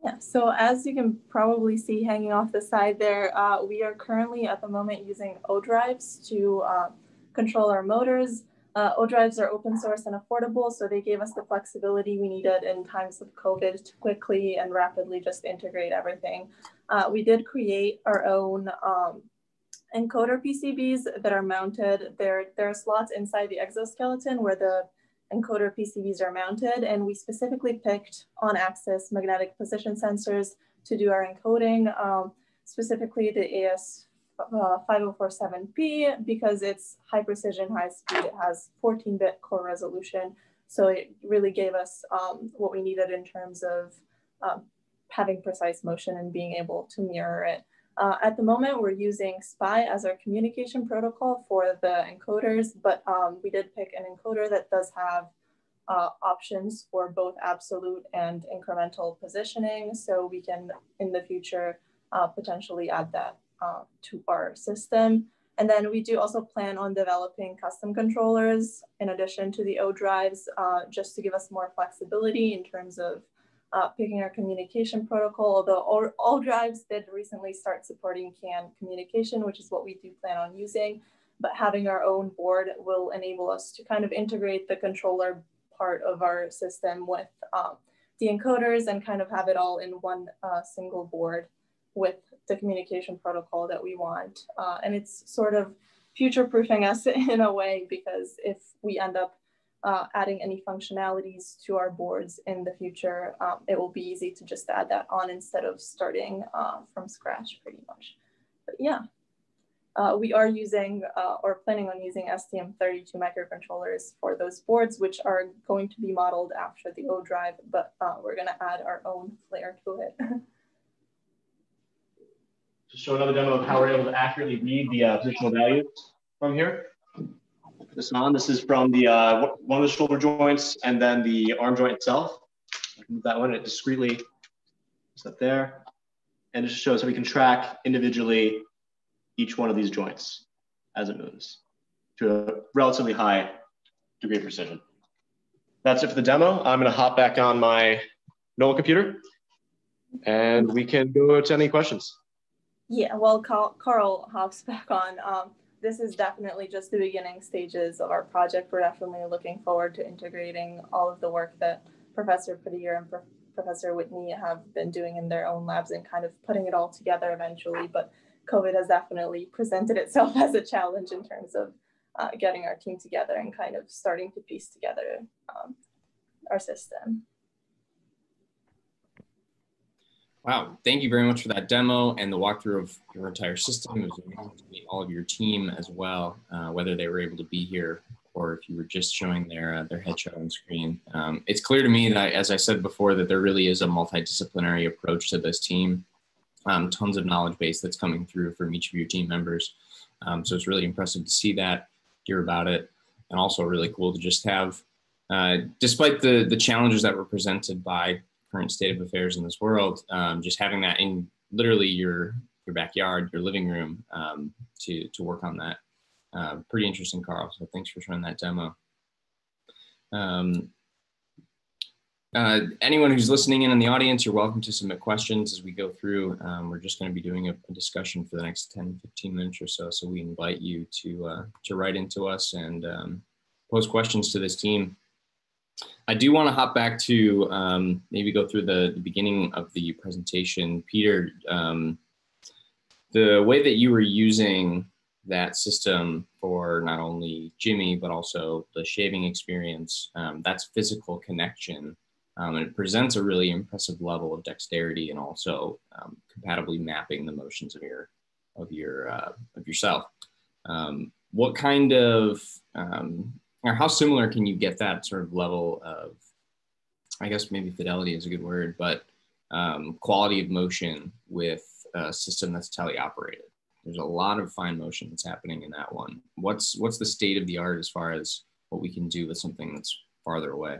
Yeah, so as you can probably see hanging off the side there, uh, we are currently at the moment using ODrives to uh, control our motors uh, drives are open source and affordable, so they gave us the flexibility we needed in times of COVID to quickly and rapidly just integrate everything. Uh, we did create our own um, encoder PCBs that are mounted. There, there are slots inside the exoskeleton where the encoder PCBs are mounted, and we specifically picked on-axis magnetic position sensors to do our encoding, um, specifically the AS uh, 5047P because it's high precision, high speed. It has 14-bit core resolution. So it really gave us um, what we needed in terms of um, having precise motion and being able to mirror it. Uh, at the moment, we're using SPI as our communication protocol for the encoders, but um, we did pick an encoder that does have uh, options for both absolute and incremental positioning. So we can, in the future, uh, potentially add that uh, to our system. And then we do also plan on developing custom controllers in addition to the ODrives, uh, just to give us more flexibility in terms of uh, picking our communication protocol, although all, all drives did recently start supporting CAN communication, which is what we do plan on using. But having our own board will enable us to kind of integrate the controller part of our system with um, the encoders and kind of have it all in one uh, single board with the communication protocol that we want. Uh, and it's sort of future proofing us *laughs* in a way because if we end up uh, adding any functionalities to our boards in the future, um, it will be easy to just add that on instead of starting uh, from scratch pretty much. But yeah, uh, we are using uh, or planning on using STM32 microcontrollers for those boards, which are going to be modeled after the ODrive, but uh, we're gonna add our own flair to it. *laughs* to show another demo of how we're able to accurately read the uh, positional values from here. Put this on. This is from the uh, one of the shoulder joints and then the arm joint itself. move that one. It discreetly set there, and it just shows how we can track individually each one of these joints as it moves to a relatively high degree of precision. That's it for the demo. I'm going to hop back on my NOAA computer, and we can go to any questions. Yeah, well, Carl hops back on. Um, this is definitely just the beginning stages of our project. We're definitely looking forward to integrating all of the work that Professor Padir and Pro Professor Whitney have been doing in their own labs and kind of putting it all together eventually. But COVID has definitely presented itself *laughs* as a challenge in terms of uh, getting our team together and kind of starting to piece together um, our system. Wow, thank you very much for that demo and the walkthrough of your entire system. It was amazing to meet all of your team as well, uh, whether they were able to be here or if you were just showing their uh, their headshot on screen. Um, it's clear to me that, as I said before, that there really is a multidisciplinary approach to this team. Um, tons of knowledge base that's coming through from each of your team members. Um, so it's really impressive to see that, hear about it, and also really cool to just have, uh, despite the the challenges that were presented by current state of affairs in this world, um, just having that in literally your your backyard, your living room, um, to to work on that. Uh, pretty interesting, Carl. So thanks for showing that demo. Um, uh, anyone who's listening in in the audience, you're welcome to submit questions as we go through. Um, we're just going to be doing a, a, discussion for the next 10, 15 minutes or so. So we invite you to uh, to write into us and um, pose questions to this team. I do want to hop back to um, maybe go through the, the, beginning of the presentation. Peter, um, the way that you were using that system for not only Jimmy, but also the shaving experience, um, that's physical connection. Um, and it presents a really impressive level of dexterity and also um, compatibly mapping the motions of your of your uh, of yourself. Um, what kind of or how similar can you get that sort of level of i guess maybe fidelity is a good word but um, quality of motion with a system that's teleoperated? There's a lot of fine motion that's happening in that one. What's what's the state of the art as far as what we can do with something that's farther away?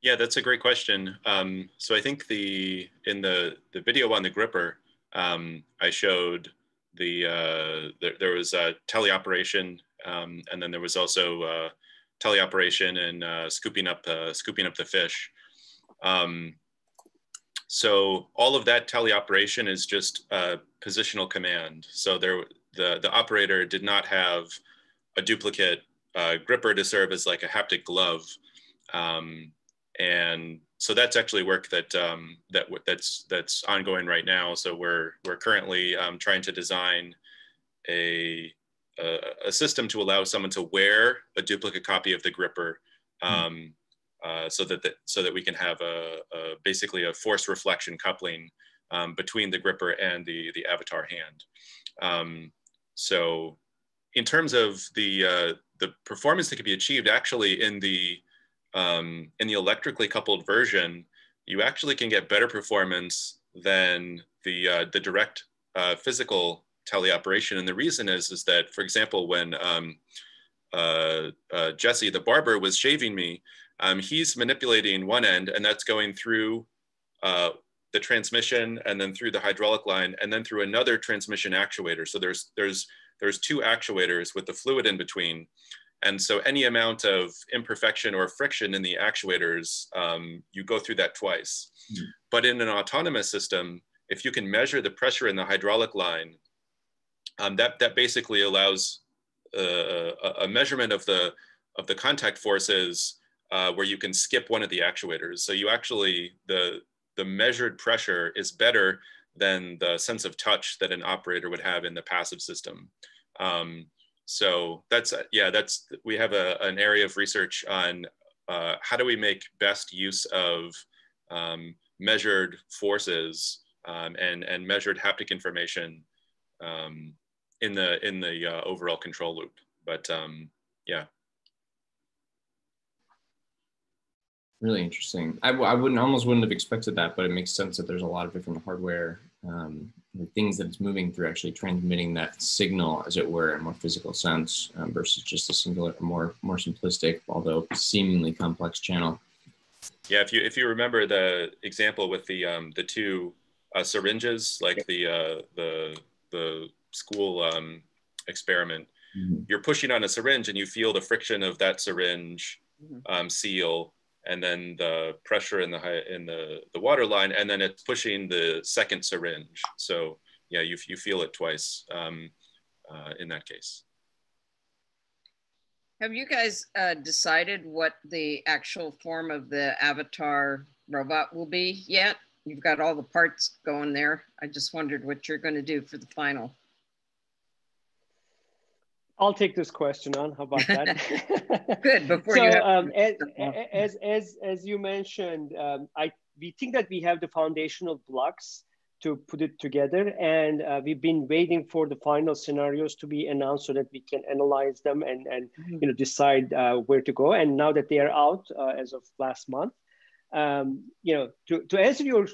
Yeah that's a great question. Um, so i think the in the the video on the gripper um, i showed the uh, there, there was a teleoperation um, and then there was also uh, teleoperation and uh, scooping up uh, scooping up the fish. Um, so all of that teleoperation is just positional command. So there, the, the operator did not have a duplicate uh, gripper to serve as like a haptic glove. Um, and so that's actually work that um, that that's that's ongoing right now. So we're we're currently um, trying to design a a, a, system to allow someone to wear a duplicate copy of the gripper hmm. um, uh, so that the, so that we can have a, a basically a force reflection coupling um, between the gripper and the the avatar hand. Um, so in terms of the uh, the performance that can be achieved actually in the um, in the electrically coupled version, you actually can get better performance than the uh, the direct uh, physical teleoperation. And the reason is, is that, for example, when um, uh, uh, Jesse, the barber, was shaving me, um, he's manipulating one end and that's going through uh, the transmission and then through the hydraulic line and then through another transmission actuator. So there's, there's, there's two actuators with the fluid in between. And so any amount of imperfection or friction in the actuators, um, you go through that twice. Mm. But in an autonomous system, if you can measure the pressure in the hydraulic line, um, that, that basically allows uh, a, measurement of the, of the contact forces uh, where you can skip one of the actuators. So you actually, the, the measured pressure is better than the sense of touch that an operator would have in the passive system. Um, so that's, yeah, that's, we have a, an area of research on uh, how do we make best use of um, measured forces um, and, and measured haptic information um, in the, in the uh, overall control loop. But um, yeah. Really interesting. I, I wouldn't almost wouldn't have expected that, but it makes sense that there's a lot of different hardware um, the things that it's moving through actually transmitting that signal, as it were, in a more physical sense um, versus just a singular, more more simplistic, although seemingly complex channel. Yeah, if you if you remember the example with the um, the two uh, syringes, like the uh, the the school um, experiment, mm-hmm. you're pushing on a syringe and you feel the friction of that syringe mm-hmm. um, seal and then the pressure in the in the, the water line, and then it's pushing the second syringe. So yeah, you, you feel it twice um, uh, in that case. Have you guys uh, decided what the actual form of the avatar robot will be yet? You've got all the parts going there. I just wondered what you're going to do for the final. I'll take this question on. How about that? *laughs* Good. Before so, you um, as, as, as as you mentioned, um, I we think that we have the foundational blocks to put it together, and uh, we've been waiting for the final scenarios to be announced so that we can analyze them and and mm-hmm. you know decide uh, where to go. And now that they are out uh, as of last month, um, you know, to to answer your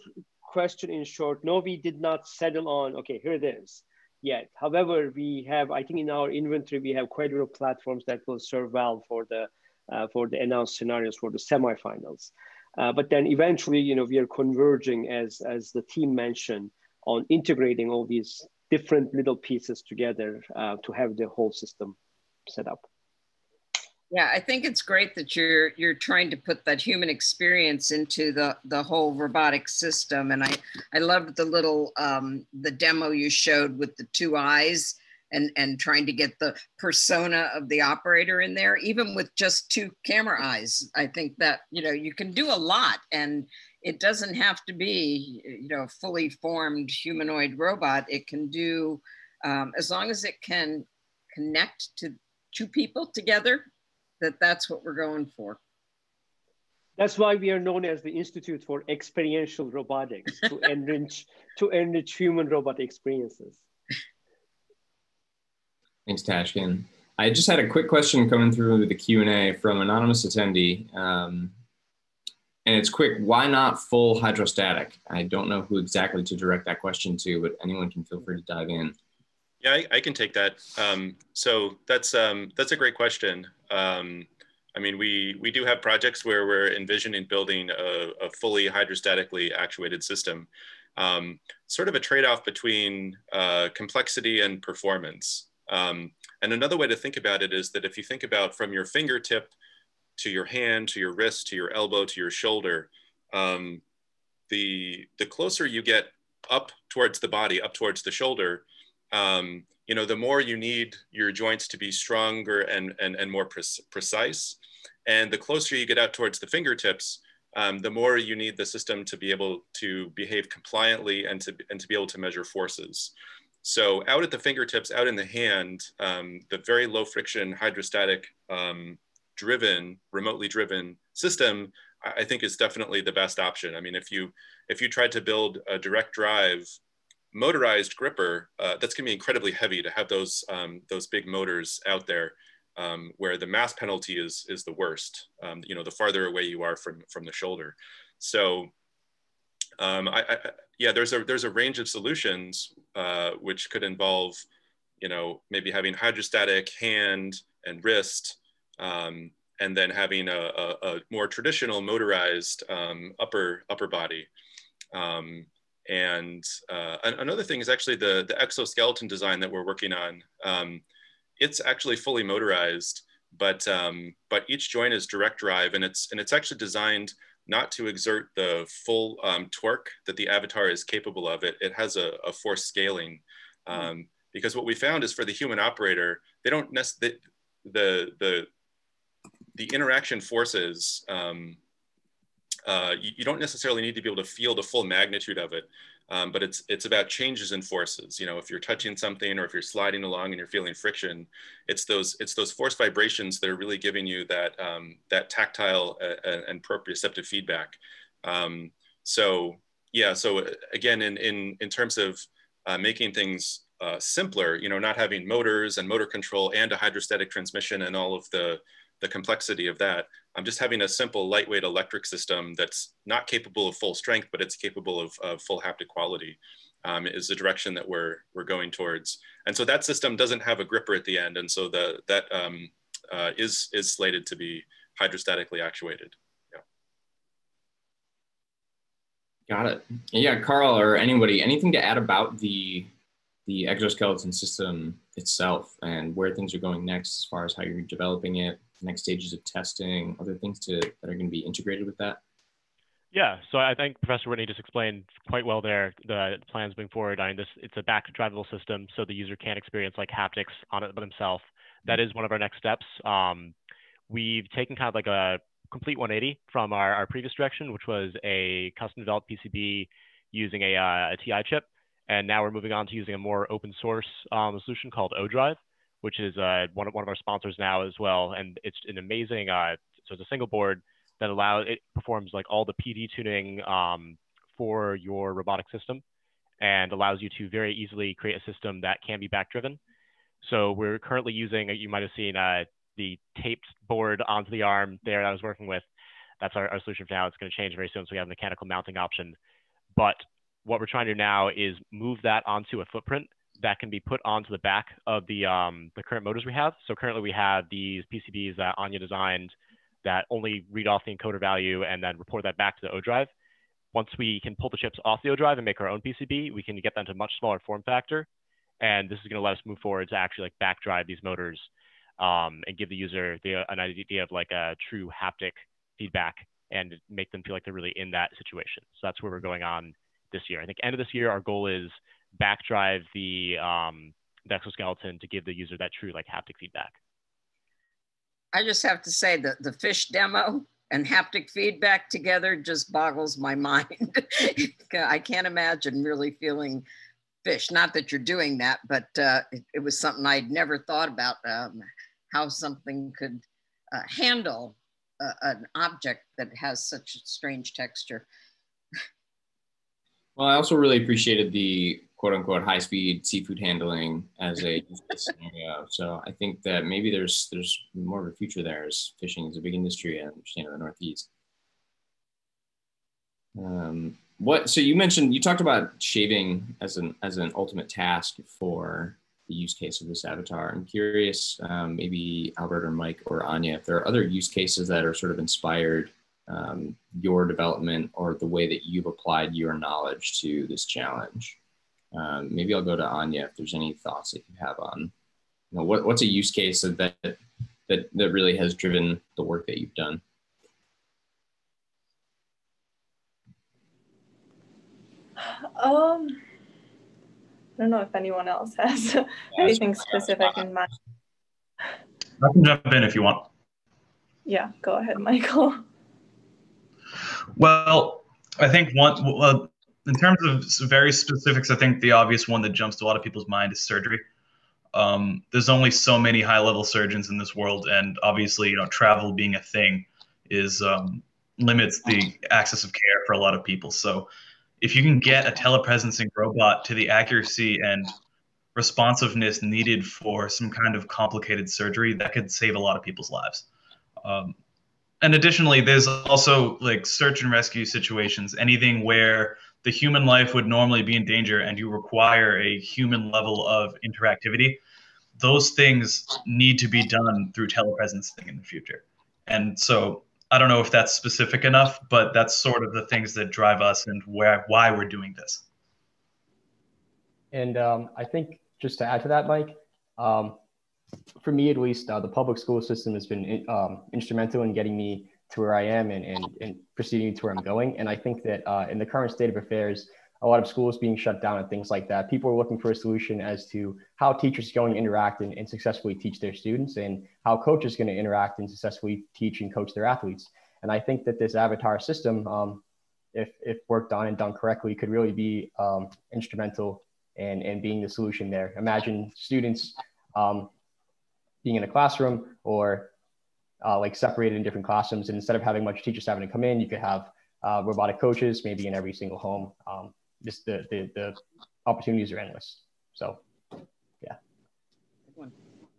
question in short, no, we did not settle on. Okay, here it is yet. However, we have, I think in our inventory, we have quite a few platforms that will serve well for the, uh, for the announced scenarios for the semifinals. Uh, but then eventually, you know, we are converging as, as the team mentioned on integrating all these different little pieces together uh, to have the whole system set up. Yeah, I think it's great that you're you're trying to put that human experience into the the whole robotic system, and I I loved the little um, the demo you showed with the two eyes and and trying to get the persona of the operator in there, even with just two camera eyes. I think that you know you can do a lot, and it doesn't have to be you know fully formed humanoid robot. It can do um, as long as it can connect to two people together that that's what we're going for. That's why we are known as the Institute for Experiential Robotics to *laughs* enrich to enrich human robot experiences. Thanks, Tashkin. I just had a quick question coming through the Q and A from anonymous attendee, um, and it's quick. Why not full hydrostatic? I don't know who exactly to direct that question to, but anyone can feel free to dive in. Yeah, I, I can take that. Um, so that's um, that's a great question. Um, I mean, we we do have projects where we're envisioning building a, a fully hydrostatically actuated system. Um, sort of a trade-off between uh, complexity and performance. Um, and another way to think about it is that if you think about from your fingertip to your hand to your wrist to your elbow to your shoulder, um, the the closer you get up towards the body, up towards the shoulder, um, you know, the more you need your joints to be stronger and, and, and more pre precise. And the closer you get out towards the fingertips, um, the more you need the system to be able to behave compliantly and to, and to be able to measure forces. So out at the fingertips, out in the hand, um, the very low friction hydrostatic um, driven, remotely driven system, I think is definitely the best option. I mean, if you if you tried to build a direct drive motorized gripper, uh, that's going to be incredibly heavy to have those um, those big motors out there, um, where the mass penalty is is the worst. Um, you know, the farther away you are from from the shoulder. So, um, I, I, yeah, there's a there's a range of solutions uh, which could involve, you know, maybe having hydrostatic hand and wrist. Um, and then having a, a, a more traditional motorized um, upper upper body. Um, and uh, another thing is actually the, the exoskeleton design that we're working on. Um, it's actually fully motorized. but um, but each joint is direct drive, and it's and it's actually designed not to exert the full um, torque that the avatar is capable of. It it has a, a force scaling, um, because what we found is for the human operator, they don't necessarily the the the interaction forces. Uh, you, you, don't necessarily need to be able to feel the full magnitude of it, um, but it's it's about changes in forces. You know, if you're touching something or if you're sliding along and you're feeling friction, it's those it's those force vibrations that are really giving you that um, that tactile uh, uh and proprioceptive feedback. Um, so yeah, so uh, again, in in in terms of uh, making things simpler, you know, not having motors and motor control and a hydrostatic transmission and all of the the complexity of that. I'm just having a simple lightweight electric system that's not capable of full strength, but it's capable of, of full haptic quality um, is the direction that we're, we're going towards. And so that system doesn't have a gripper at the end. And so the, that um, uh, is is slated to be hydrostatically actuated. Yeah. Got it. Yeah, Carl or anybody, anything to add about the the exoskeleton system itself and where things are going next as far as how you're developing it, next stages of testing, other things to, that are going to be integrated with that? Yeah, so I think Professor Whitney just explained quite well there the plans moving forward. I mean, this it's a back drivable system, so the user can't experience like haptics on it themselves. That is one of our next steps. Um, we've taken kind of like a complete 180 from our, our previous direction, which was a custom developed PCB using a, uh, a TI chip. And now we're moving on to using a more open source um, solution called ODrive, which is uh, one, of, one of our sponsors now as well. And it's an amazing, uh, so it's a single board that allows, it performs like all the PD tuning um, for your robotic system and allows you to very easily create a system that can be back driven. So we're currently using, you might have seen uh, the taped board onto the arm there that I was working with. That's our, our solution for now. It's going to change very soon. So we have a mechanical mounting option. But what we're trying to do now is move that onto a footprint that can be put onto the back of the, um, the current motors we have. So currently we have these PCBs that Anya designed that only read off the encoder value and then report that back to the ODrive. Once we can pull the chips off the ODrive and make our own PCB, we can get them to much smaller form factor. And this is going to let us move forward to actually like back drive these motors um, and give the user the, an idea of like a true haptic feedback and make them feel like they're really in that situation. So that's where we're going on this year. I think end of this year, our goal is backdrive the, um, the exoskeleton to give the user that true like haptic feedback. I just have to say that the fish demo and haptic feedback together just boggles my *laughs* mind. I can't imagine really feeling fish. Not that you're doing that, but uh, it, it, was something I'd never thought about um, how something could uh, handle uh, an object that has such a strange texture. Well, I also really appreciated the quote unquote high speed seafood handling as a scenario. So I think that maybe there's there's more of a future there as fishing is a big industry, I understand in the Northeast. Um, what so you mentioned you talked about shaving as an as an ultimate task for the use case of this avatar. I'm curious, um, maybe Albert or Mike or Anya, if there are other use cases that are sort of inspired um, your development or the way that you've applied your knowledge to this challenge. Um, maybe I'll go to Anya if there's any thoughts that you have on, you know, what, what's a use case that, that that really has driven the work that you've done. Um, I don't know if anyone else has *laughs* yeah, anything specific in mind. I can jump in if you want. Yeah, go ahead, Michael. Well, I think one, well, in terms of very specifics, I think the obvious one that jumps to a lot of people's mind is surgery. Um, there's only so many high-level surgeons in this world, and obviously, you know, travel being a thing is um, limits the access of care for a lot of people. So, if you can get a telepresencing robot to the accuracy and responsiveness needed for some kind of complicated surgery, that could save a lot of people's lives. Um, and additionally, there's also like search and rescue situations, anything where the human life would normally be in danger and you require a human level of interactivity. Those things need to be done through telepresencing in the future. And so I don't know if that's specific enough, but that's sort of the things that drive us and where why we're doing this. And um, I think just to add to that, Mike, um, for me at least, uh, the public school system has been um, instrumental in getting me to where I am and, and, and proceeding to where I'm going. And I think that uh, in the current state of affairs, a lot of schools being shut down and things like that, people are looking for a solution as to how teachers are going to interact and, and successfully teach their students and how coaches are going to interact and successfully teach and coach their athletes. And I think that this avatar system, um, if, if worked on and done correctly, could really be um, instrumental in, in being the solution there. Imagine students um, being in a classroom or uh, like separated in different classrooms. And instead of having much teachers having to come in, you could have uh, robotic coaches maybe in every single home. Um, just the, the, the opportunities are endless. So, yeah.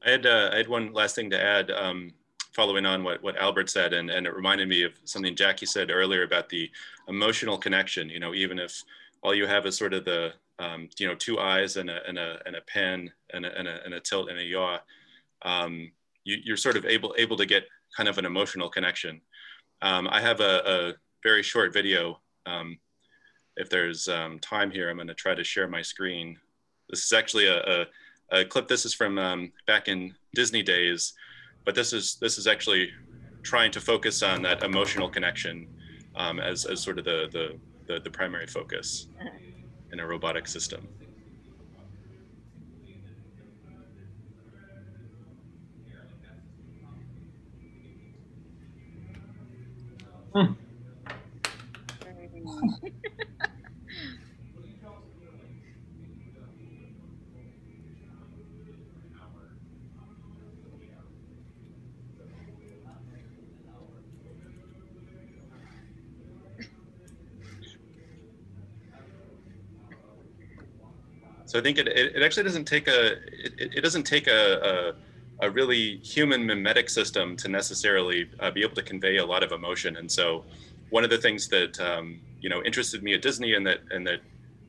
I had, uh, I had one last thing to add, um, following on what, what Albert said, and, and it reminded me of something Jackie said earlier about the emotional connection, you know, even if all you have is sort of the, um, you know, two eyes and a, and a, and a pan and a, and a, and a tilt and a yaw, um, you, are sort of able, able to get kind of an emotional connection. Um, I have a, a, very short video um, if there's um, time here, I'm going to try to share my screen. This is actually a, a, a clip. This is from um, back in Disney days, but this is this is actually trying to focus on that emotional connection um, as, as sort of the, the, the, the primary focus in a robotic system. So I think it, it, it actually doesn't take a it, it doesn't take a, a, a really human mimetic system to necessarily uh, be able to convey a lot of emotion. And so one of the things that um, you know interested me at Disney and that and that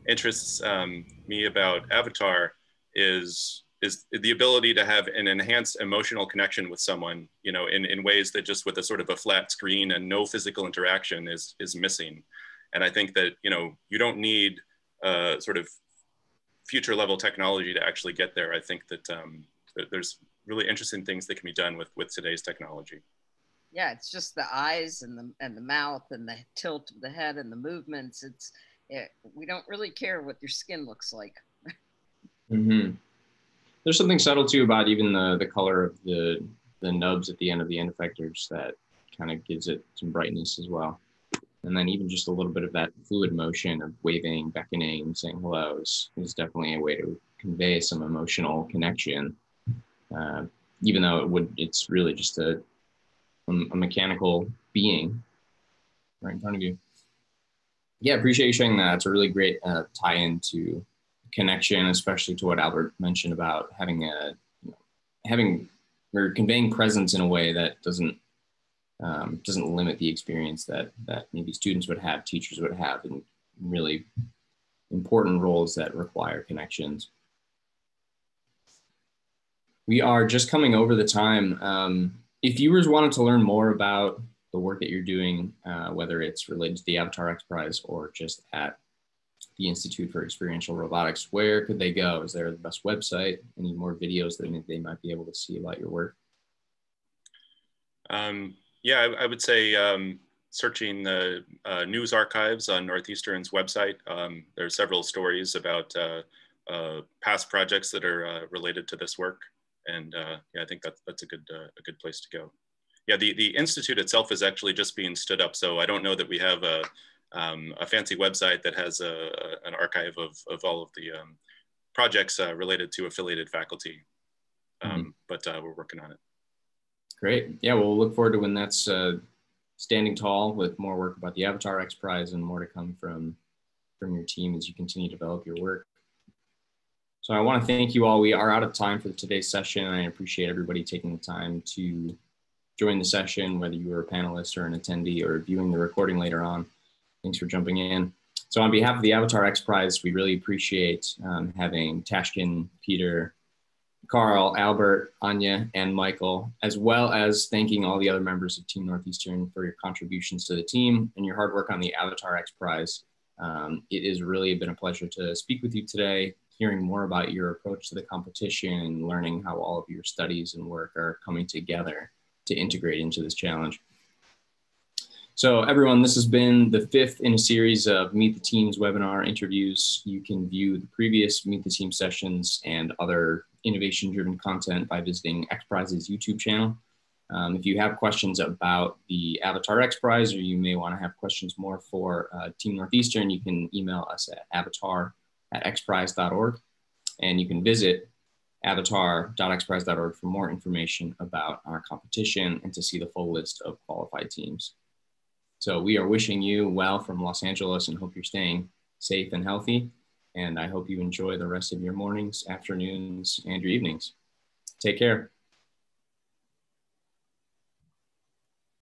interests um, me about Avatar is is the ability to have an enhanced emotional connection with someone, you know, in, in ways that just with a sort of a flat screen and no physical interaction is is missing. And I think that you know you don't need uh, sort of future level technology to actually get there. I think that um, there's really interesting things that can be done with with today's technology. Yeah, it's just the eyes and the and the mouth and the tilt of the head and the movements. It's it, we don't really care what your skin looks like. mm-hmm. There's something subtle too about even the the color of the the nubs at the end of the end effectors that kind of gives it some brightness as well and then even just a little bit of that fluid motion of waving, beckoning, saying hello is, is definitely a way to convey some emotional connection. Uh, even though it would, it's really just a, a mechanical being right in front of you. Yeah, appreciate you sharing that. It's a really great uh, tie-in to connection, especially to what Albert mentioned about having a, you know, having or conveying presence in a way that doesn't um, doesn't limit the experience that that maybe students would have, teachers would have, in really important roles that require connections. We are just coming over the time. Um, if viewers wanted to learn more about the work that you're doing, uh, whether it's related to the Avatar X Prize or just at the Institute for Experiential Robotics, where could they go? Is there the best website? Any more videos that they might be able to see about your work? Um, yeah, I, I would say um, searching the uh, news archives on Northeastern's website. Um, there are several stories about uh, uh, past projects that are uh, related to this work. And uh, yeah, I think that's, that's a good, uh, a good place to go. Yeah, the, the Institute itself is actually just being stood up. So I don't know that we have a, um, a fancy website that has a, an archive of, of all of the um, projects related to affiliated faculty. Mm -hmm. But we're working on it. Great. Yeah, well, we'll look forward to when that's uh, standing tall with more work about the Avatar X Prize and more to come from from your team as you continue to develop your work. So I want to thank you all. We are out of time for today's session. I appreciate everybody taking the time to join the session, whether you were a panelist or an attendee or viewing the recording later on. Thanks for jumping in. So on behalf of the Avatar X Prize, we really appreciate um, having Tashkin, Peter, Carl, Albert, Anya, and Michael, as well as thanking all the other members of Team Northeastern for your contributions to the team and your hard work on the Avatar X Prize. Um, it has really been a pleasure to speak with you today, hearing more about your approach to the competition and learning how all of your studies and work are coming together to integrate into this challenge. So everyone, this has been the fifth in a series of Meet the Teams webinar interviews. You can view the previous Meet the Team sessions and other innovation-driven content by visiting XPRIZE's YouTube channel. Um, if you have questions about the Avatar X Prize, or you may want to have questions more for uh, Team Northeastern, you can email us at avatar at xprize.org. And you can visit avatar.xprize.org for more information about our competition and to see the full list of qualified teams. So we are wishing you well from Los Angeles and hope you're staying safe and healthy. And I hope you enjoy the rest of your mornings, afternoons, and your evenings. Take care.